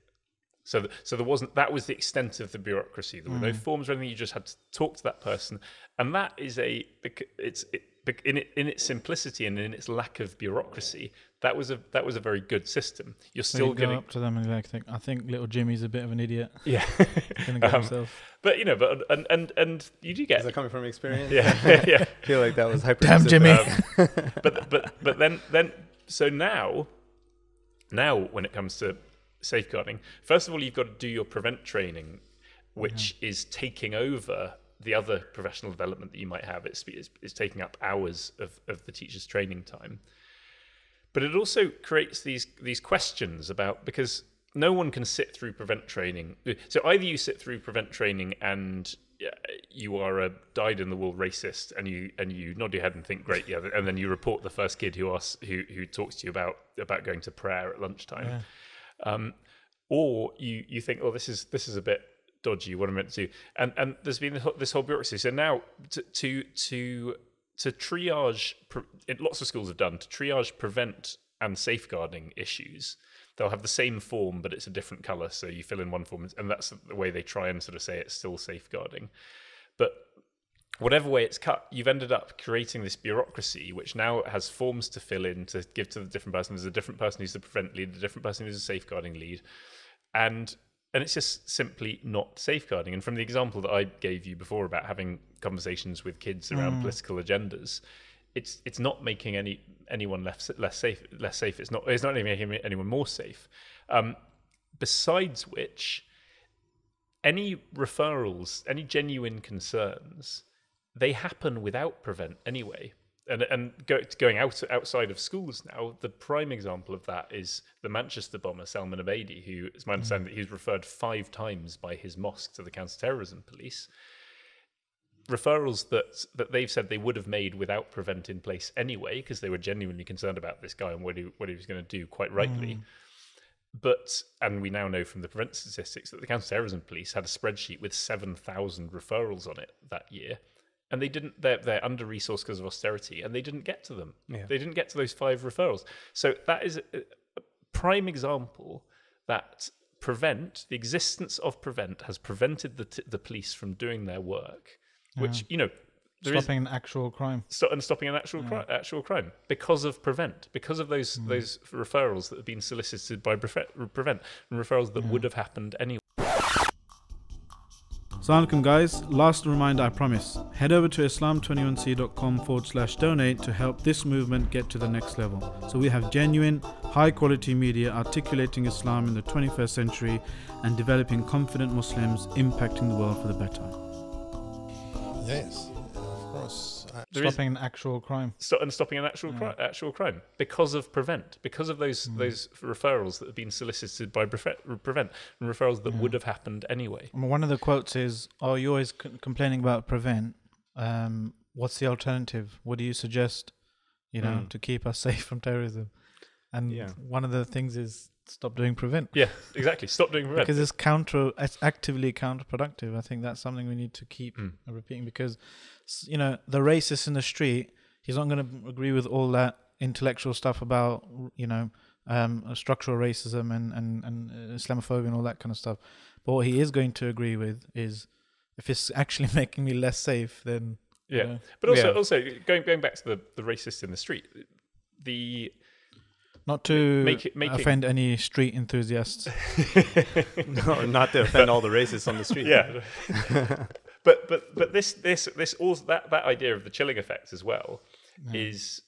So, th- so there wasn't. That was the extent of the bureaucracy. There were no hmm. forms or anything. You just had to talk to that person, and that is a. It's it, in it, in its simplicity and in its lack of bureaucracy. That was a that was a very good system. You're So still you go getting up to them and like, think, I think little Jimmy's a bit of an idiot. yeah, Gonna get Um, himself. but you know, but and and and you do get Is get that coming from experience? yeah yeah. I feel like that was hyper. Damn, Jimmy. Um, but but but then then so now now when it comes to safeguarding first of all you've got to do your prevent training which is taking over the other professional development that you might have it's, it's, it's taking up hours of, of the teacher's training time but it also creates these these questions about because no one can sit through prevent training. So either you sit through prevent training and you are a dyed in the wool racist, and you and you nod your head and think great, yeah, and then you report the first kid who asks who who talks to you about about going to prayer at lunchtime, Yeah. um, or you you think, oh, this is this is a bit dodgy. What am I meant to do? And and there's been this whole- this whole bureaucracy. So now to to to, to triage, it, lots of schools have done to triage, prevent, and safeguarding issues. They'll have the same form, but it's a different color. So you fill in one form, and that's the way they try and sort of say it's still safeguarding. But whatever way it's cut, you've ended up creating this bureaucracy, which now has forms to fill in to give to the different person. There's a different person who's the prevent lead, a different person who's a safeguarding lead, and and it's just simply not safeguarding. And from the example that I gave you before about having conversations with kids around political agendas, it's it's not making any anyone less less safe less safe. It's not it's not even making anyone more safe. Um, besides which, any referrals, any genuine concerns, they happen without prevent anyway. And and go, going out outside of schools now, the prime example of that is the Manchester bomber Salman Abedi, who, it's my understanding that he's referred five times by his mosque to the counterterrorism police. Referrals that that they've said they would have made without prevent in place anyway, because they were genuinely concerned about this guy and what he what he was going to do, quite rightly. Mm. But and we now know from the prevent statistics that the counterterrorism police had a spreadsheet with seven thousand referrals on it that year, and they didn't. They're they're under resourced because of austerity, and they didn't get to them. Yeah. They didn't get to those five referrals. So that is a, a prime example that prevent the existence of prevent has prevented the t- the police from doing their work, which you know. Stopping an actual crime. sto- and stopping an actual cri- actual crime because of prevent because of those mm. those referrals that have been solicited by Prefe- prevent and referrals that would have happened anyway Assalamu alaikum guys, last reminder I promise. Head over to islam21c.com forward slash donate to help this movement get to the next level. So we have genuine, high quality media articulating Islam in the 21st century and developing confident Muslims impacting the world for the better. Yes, of course. There is- Stopping an actual crime. And stopping an actual cri- actual crime because of prevent because of those those referrals that have been solicited by prevent and referrals that would have happened anyway I mean, One of the quotes is, "Oh, you're always c- complaining about prevent. Um, what's the alternative? What do you suggest? You know, Mm. to keep us safe from terrorism?" And Yeah. one of the things is stop doing prevent yeah exactly stop doing prevent because it's counter. It's actively counterproductive. I think that's something we need to keep Mm. repeating because, you know, the racist in the street, he's not going to agree with all that intellectual stuff about, you know, um, structural racism and, and, and uh, Islamophobia and all that kind of stuff. But what he is going to agree with is if it's actually making me less safe, then you yeah know, but also Yeah. also going going back to the the racist in the street the not to Make it- make it- offend any street enthusiasts. no, not to offend all the racists on the street. yeah but but but this this this also that that idea of the chilling effect as well is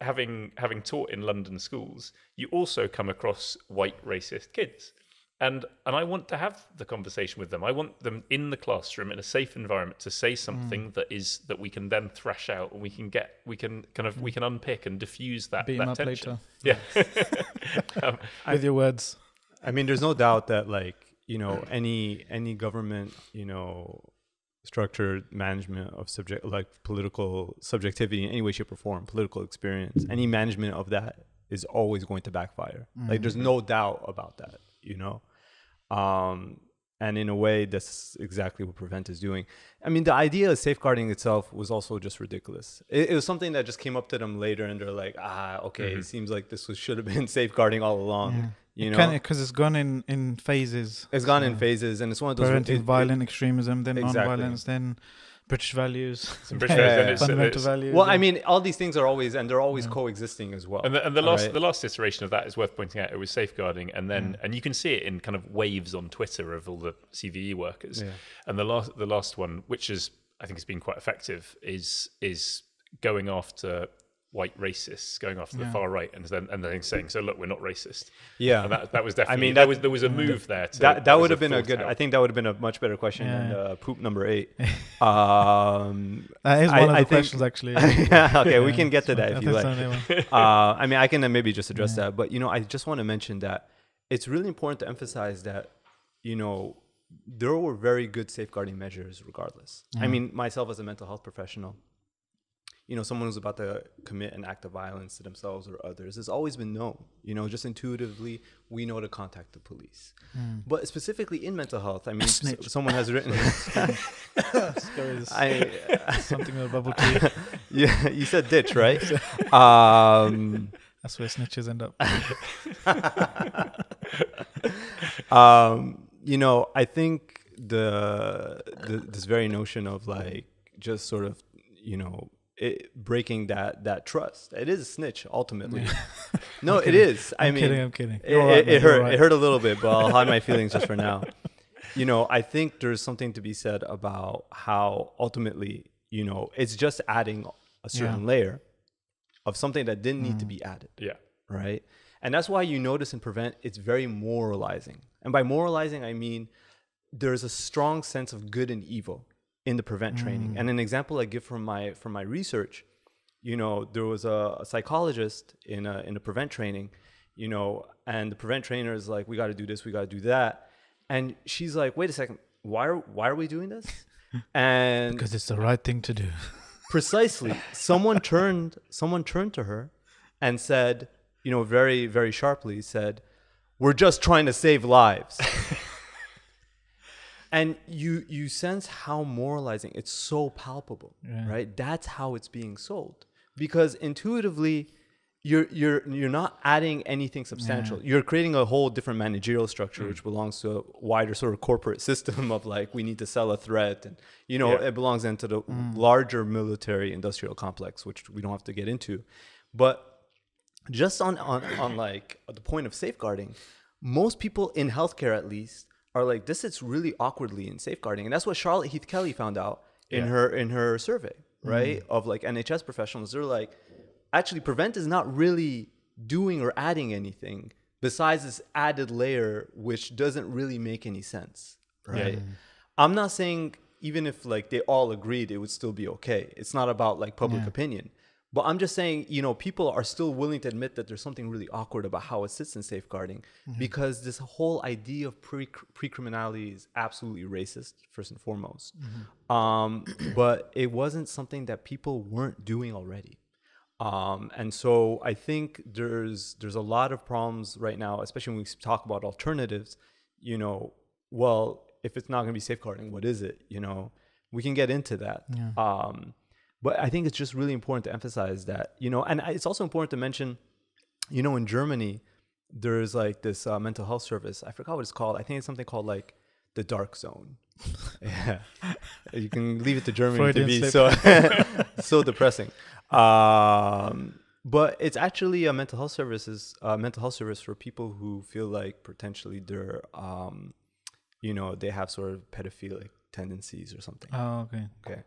having having taught in London schools you also come across white racist kids and and I want to have the conversation with them. I want them in the classroom in a safe environment to say something that is that we can then thrash out and we can get we can kind of we can unpick and diffuse that, Beat 'em that up tension. later. Yeah. Um, with your words. I mean, there's no doubt that like you know any any government you know structured management of subject like political subjectivity in any way, shape, or form, political experience, any management of that is always going to backfire. Like there's no doubt about that. You know, um, and in a way, that's exactly what Prevent is doing. I mean, the idea of safeguarding itself was also just ridiculous. It, it was something that just came up to them later, and they're like, ah, okay, it seems like this was should have been safeguarding all along. You know, because it's gone in in phases. it's gone in phases, and it's one of those preventing it- it- violent extremism, then Exactly. non-violence, then British values, Some British Yeah, values, yeah, and fundamental it's- values. well, I mean, all these things are always and they're always coexisting as well. And the, and the last right? the last iteration of that is worth pointing out. It was safeguarding, and then mm. and you can see it in kind of waves on Twitter of all the CVE workers. Yeah. And the last the last one, which is I think has been quite effective, is is going after white racists, going after the Yeah. far right, and then and then saying, "So look, we're not racist." yeah, And that that was definitely. I mean, there that- was there was a move there. To, that that would have been a good. out. I think that would have been a much better question than uh, poop number eight. um, that is I- one of I the think- questions actually. okay, we can get to that if you like. uh, I mean, I can uh, maybe just address that, but you know, I just want to mention that it's really important to emphasize that, you know, there were very good safeguarding measures regardless. I mean, myself as a mental health professional, you know, someone who's about to commit an act of violence to themselves or others has always been known. You know, just intuitively, we know to contact the police. But specifically in mental health, I mean, s- Snitch. someone has written. I, Something with a bubble tea. yeah, you said ditch, right? um, That's where snitches end up. um, you know, I think the, the this very notion of like just sort of, you know, it, breaking that that trust. It is a snitch ultimately. no, it is. I I'm mean, kidding. I'm kidding. it, You're all right, it, it hurt. all right. It hurt a little bit, but I'll hide my feelings just for now. You know, I think there's something to be said about how ultimately, you know, it's just adding a certain Yeah. layer of something that didn't need to Mm. be added Yeah. right? And that's why you notice in prevent it's very moralizing. And by moralizing, I mean there's a strong sense of good and evil in the prevent training. And mm. an example I give from my from my research, you know, there was a, a psychologist in a in a prevent training, you know, and the prevent trainer is like, we got to do this, we got to do that, and she's like, wait a second, why are why are we doing this? And Because it's the right thing to do. precisely someone turned someone turned to her and said you know very very sharply said we're just trying to save lives and you you sense how moralizing it's so palpable Yeah. right? That's how it's being sold. Because intuitively you're you're you're not adding anything substantial. You're creating a whole different managerial structure hmm. which belongs to a wider sort of corporate system of like we need to sell a threat and you know Yeah. it belongs into the hmm. larger military industrial complex which we don't have to get into. But just on, on, on like the point of safeguarding, most people in healthcare at least are like, this is really awkwardly in safeguarding. And that's what Charlotte Heath Kelly found out in Yeah. her in her survey, mm-hmm. right? Of like NHS professionals. They're like, actually prevent is not really doing or adding anything besides this added layer which doesn't really make any sense. Right. I'm not saying even if like they all agreed it would still be okay. It's not about like public Yeah. opinion. But I'm just saying, you know, people are still willing to admit that there's something really awkward about how it sits in safeguarding because this whole idea of pre criminality is absolutely racist, first and foremost. Um, but it wasn't something that people weren't doing already. Um, and so I think there's there's a lot of problems right now, especially when we talk about alternatives. You know, well, if it's not going to be safeguarding, what is it? You know, we can get into that. Yeah. Um, but I think it's just really important to emphasize that, you know, and it's also important to mention, you know, in Germany, there's like this uh, mental health service. I forgot what it's called. I think it's something called like the dark zone. yeah, you can leave it to Germany Freudian to be so so depressing. Um, but it's actually a mental health services, uh, mental health service for people who feel like potentially they're, um, you know, they have sort of pedophilic tendencies or something. Oh, okay. Okay.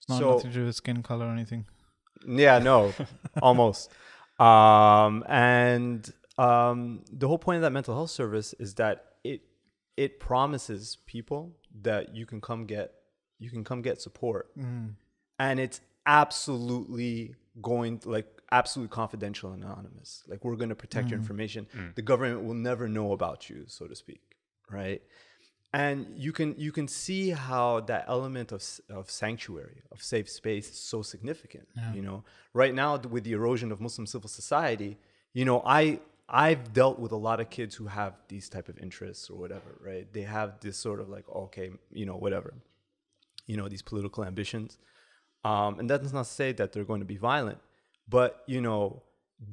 It's not So- nothing to do with skin color or anything. Yeah, no, almost. Um, and um, the whole point of that mental health service is that it it promises people that you can come get you can come get support, Mm. and it's absolutely going like absolutely confidential and anonymous. Like we're going to protect your information. The government will never know about you, so to speak, right? And you can you can see how that element of of sanctuary of safe space is so significant Yeah. you know right now with the erosion of muslim civil society you know i i've dealt with a lot of kids who have these type of interests or whatever right they have this sort of like okay you know whatever you know these political ambitions um, and that's not to say that they're going to be violent but you know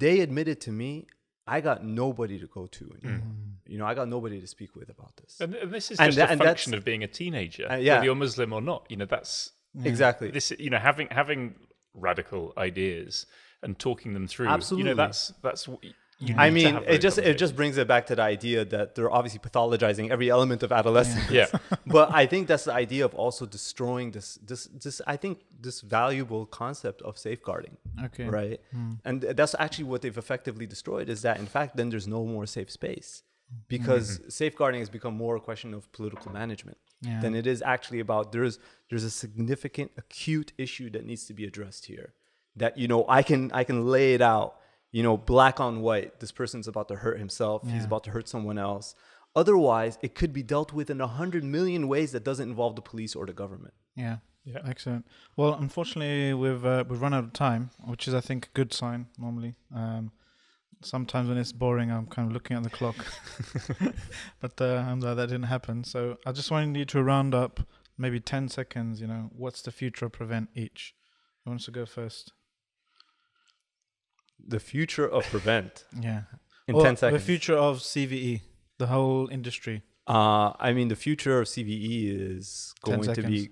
they admitted to me i got nobody to go to anymore. You know i got nobody to speak with about this And, and this is And just that- a function of being a teenager, Uh, yeah. whether you're Muslim or not. You know, that's exactly this. You know, having having radical ideas and talking them through. Absolutely, You know, that's that's. what y- You I mean, it just it just brings it back to the idea that they're obviously pathologizing every element of adolescence. Yeah. but I think that's the idea of also destroying this this this I think this valuable concept of safeguarding, Okay. right? And that's actually what they've effectively destroyed is that in fact then there's no more safe space because safeguarding has become more a question of political management Yeah. than it is actually about there's there's a significant acute issue that needs to be addressed here that you know I can I can lay it out you know, black on white. This person's about to hurt himself. He's about to hurt someone else. Otherwise, it could be dealt with in a hundred million ways that doesn't involve the police or the government. Yeah. Yeah. Excellent. Well, unfortunately, we've uh, we've run out of time, which is, I think, a good sign normally. Um, sometimes when it's boring, I'm kind of looking at the clock, but uh, alhamdulillah, that didn't happen. So I just wanted you to round up, maybe ten seconds. You know, what's the future of prevent each? Who wants to go first? The future of prevent Yeah. in Or ten seconds. The future of CVE, the whole industry. Uh, I mean, the future of CVE is going to be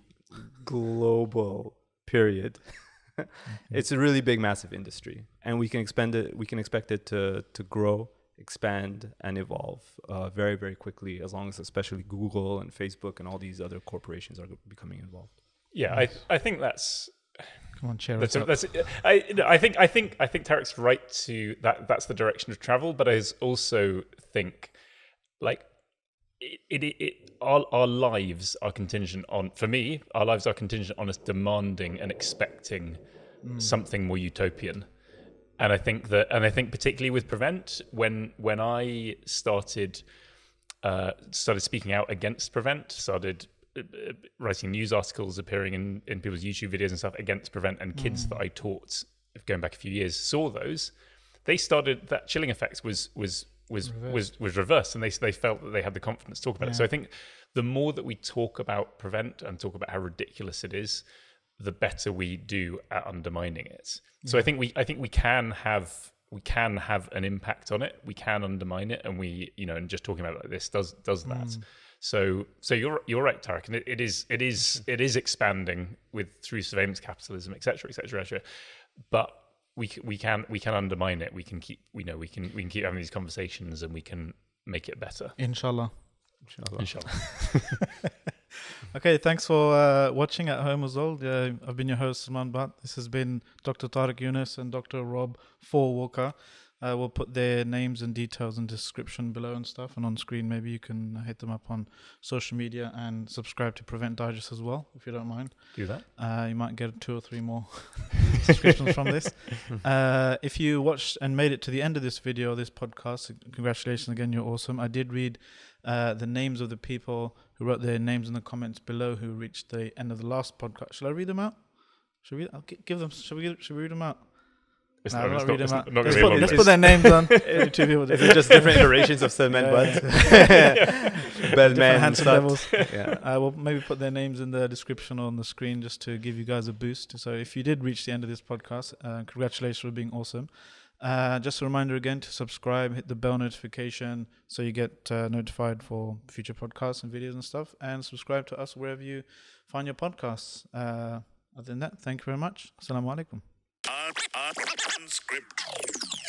global. Period. it's a really big, massive industry, and we can expand it. We can expect it to to grow, expand, and evolve uh, very, very quickly. As long as, especially Google and Facebook and all these other corporations are becoming involved. Yeah, I, I think that's Come on, cheer That's, us up. that's I, I think I think I think Tarek's right to that. That's the direction of travel, but I also think like it, it, it our, our lives are contingent on for me our lives are contingent on us demanding and expecting something more utopian. And i think that and i think particularly with prevent when when i started uh, started speaking out against prevent started uh, uh, writing news articles appearing in, in people's youtube videos and stuff against prevent and kids that i taught going back a few years saw those they started that chilling effect was was was was was reversed and they they felt that they had the confidence to talk about it. So i think the more that we talk about prevent and talk about how ridiculous it is the better we do at undermining it. So i think we i think we can have we can have an impact on it. We can undermine it and we you know and just talking about it like this does does that. So so you're you're right Tarek and it, it is it is it is expanding with through surveillance capitalism etc etc etc but we we can we can undermine it we can keep we know we can we can keep having these conversations and we can make it better Inshallah. Inshallah. inshallah Okay, thanks for uh, watching at home as well. Uh, I've been your host, Salman Bhatt. This has been Dr. Tarek Younis and Dr. Rob Faure Walker. Uh, we'll put their names and details and description below and stuff, and on screen. Maybe you can hit them up on social media and subscribe to Prevent Digest as well, if you don't mind. do that Uh, you might get two or three more subscriptions from this. Uh, if you watched and made it to the end of this video, or this podcast, congratulations again, you're awesome. I did read uh, the names of the people who wrote their names in the comments below who reached the end of the last podcast. Shall I read them out? Should we? I'll give them. Should we? Should we read them out? It's No, not, I'm not not, reading it's them not, out. not Let's put, let's put their names on. Two people. Is it just different iterations of Salman Yeah, Butt? Different Bellman, handsome Sut. devils. Yeah. I will maybe put their names in the description or on the screen just to give you guys a boost. So if you did reach the end of this podcast, uh, congratulations for being awesome. Uh, just a reminder again to subscribe, hit the bell notification so you get uh, notified for future podcasts and videos and stuff, and subscribe to us wherever you find your podcasts. Uh, other than that, thank you very much. Assalamu alaikum. Unscripted.